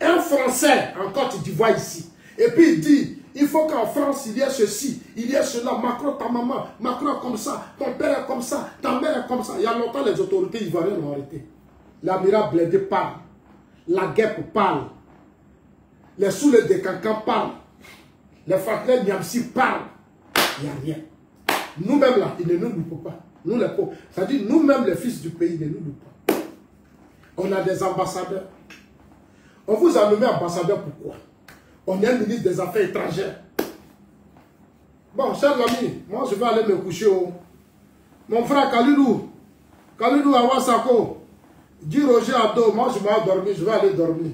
Un Français en Côte d'Ivoire ici, et puis il dit, il faut qu'en France, il y ait ceci, il y ait cela. Macron, ta maman, Macron comme ça, ton père est comme ça, ta mère est comme ça. Il y a longtemps, les autorités ivoiriennes l'ont arrêté. L'amiral Blindé parle. La guêpe parle. Les soulets de Cancan parlent. Les fratelins Niamsi parlent. Il n'y a rien. Nous-mêmes là, ils ne nous louent pas. Nous les pauvres. C'est-à-dire, nous-mêmes les fils du pays, ils ne nous louent pas. On a des ambassadeurs. On vous a nommé ambassadeur pourquoi On est ministre des Affaires étrangères. Bon, chers amis, moi je vais aller me coucher. Oh. Mon frère Kalilou, Kalilou Awasako, dit Roger Ado, moi je vais dormir, je vais aller dormir.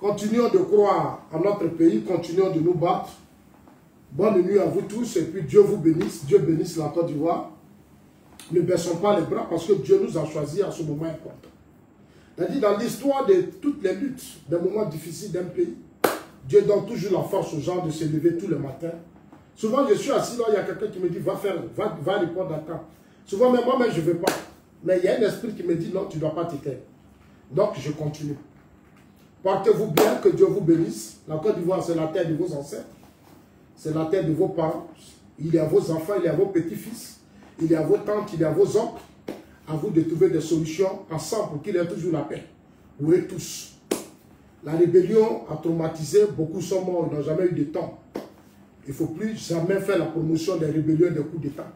Continuons de croire à notre pays, continuons de nous battre. Bonne nuit à vous tous et puis Dieu vous bénisse, Dieu bénisse la Côte d'Ivoire. Ne baissons pas les bras parce que Dieu nous a choisis à ce moment important. C'est-à-dire dans l'histoire de toutes les luttes, des moments difficiles d'un pays, Dieu donne toujours la force aux gens de se lever tous les matins. Souvent je suis assis là, il y a quelqu'un qui me dit va faire, va, va répondre à temps. Souvent même moi-même je ne veux pas. Mais il y a un esprit qui me dit non, tu ne dois pas t'éteindre. Donc je continue. Portez-vous bien, que Dieu vous bénisse. La Côte d'Ivoire, c'est la terre de vos ancêtres. C'est la terre de vos parents. Il y a vos enfants, il y a vos petits-fils. Il y a vos tantes, il y a vos oncles. À vous de trouver des solutions ensemble pour qu'il y ait toujours la paix. Vous êtes tous. La rébellion a traumatisé, beaucoup sont morts, ils n'ont jamais eu de temps. Il ne faut plus jamais faire la promotion des rébellions et des coups d'État.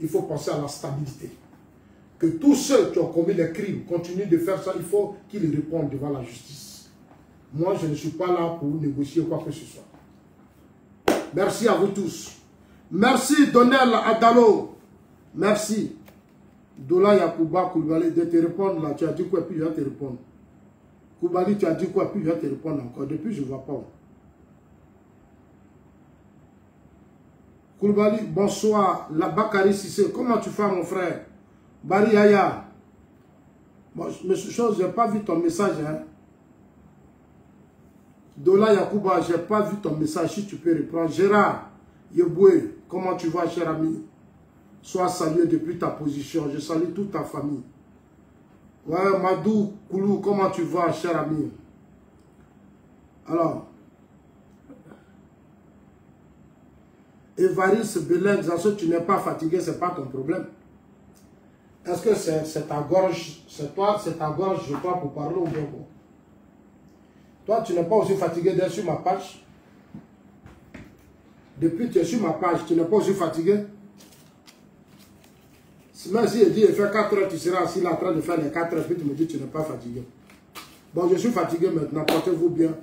Il faut penser à la stabilité. Que tous ceux qui ont commis les crimes continuent de faire ça, il faut qu'ils répondent devant la justice. Moi, je ne suis pas là pour négocier quoi que ce soit. Merci à vous tous. Merci Donnel Adalo. Merci. Dola Yakuba Koulibaly de te répondre là. Tu as dit quoi puis je vais te répondre. Koulibaly, tu as dit quoi? Puis je vais te répondre encore. Depuis, je ne vois pas. Koulibaly, bonsoir. La Bakari comment tu fais mon frère? Bari Yaya. Bon, monsieur Chose, je n'ai pas vu ton message. Hein? Dola Yakuba, je n'ai pas vu ton message. Si tu peux reprendre. Gérard Yeboué, comment tu vas, cher ami? Sois salué depuis ta position. Je salue toute ta famille. Ouais, Madou Koulou, comment tu vas, cher ami? Alors, Évariste Belen, tu n'es pas fatigué, ce n'est pas ton problème. Est-ce que c'est ta gorge, c'est toi, c'est ta gorge, je crois, pour parler ou bien quoi? Toi, tu n'es pas aussi fatigué d'être sur ma page. Depuis que tu es sur ma page, tu n'es pas aussi fatigué? Même si il dit, il fait 4 heures, tu seras assis là en train de faire les 4 heures, puis tu me dis, tu n'es pas fatigué. Bon, je suis fatigué maintenant, portez-vous bien.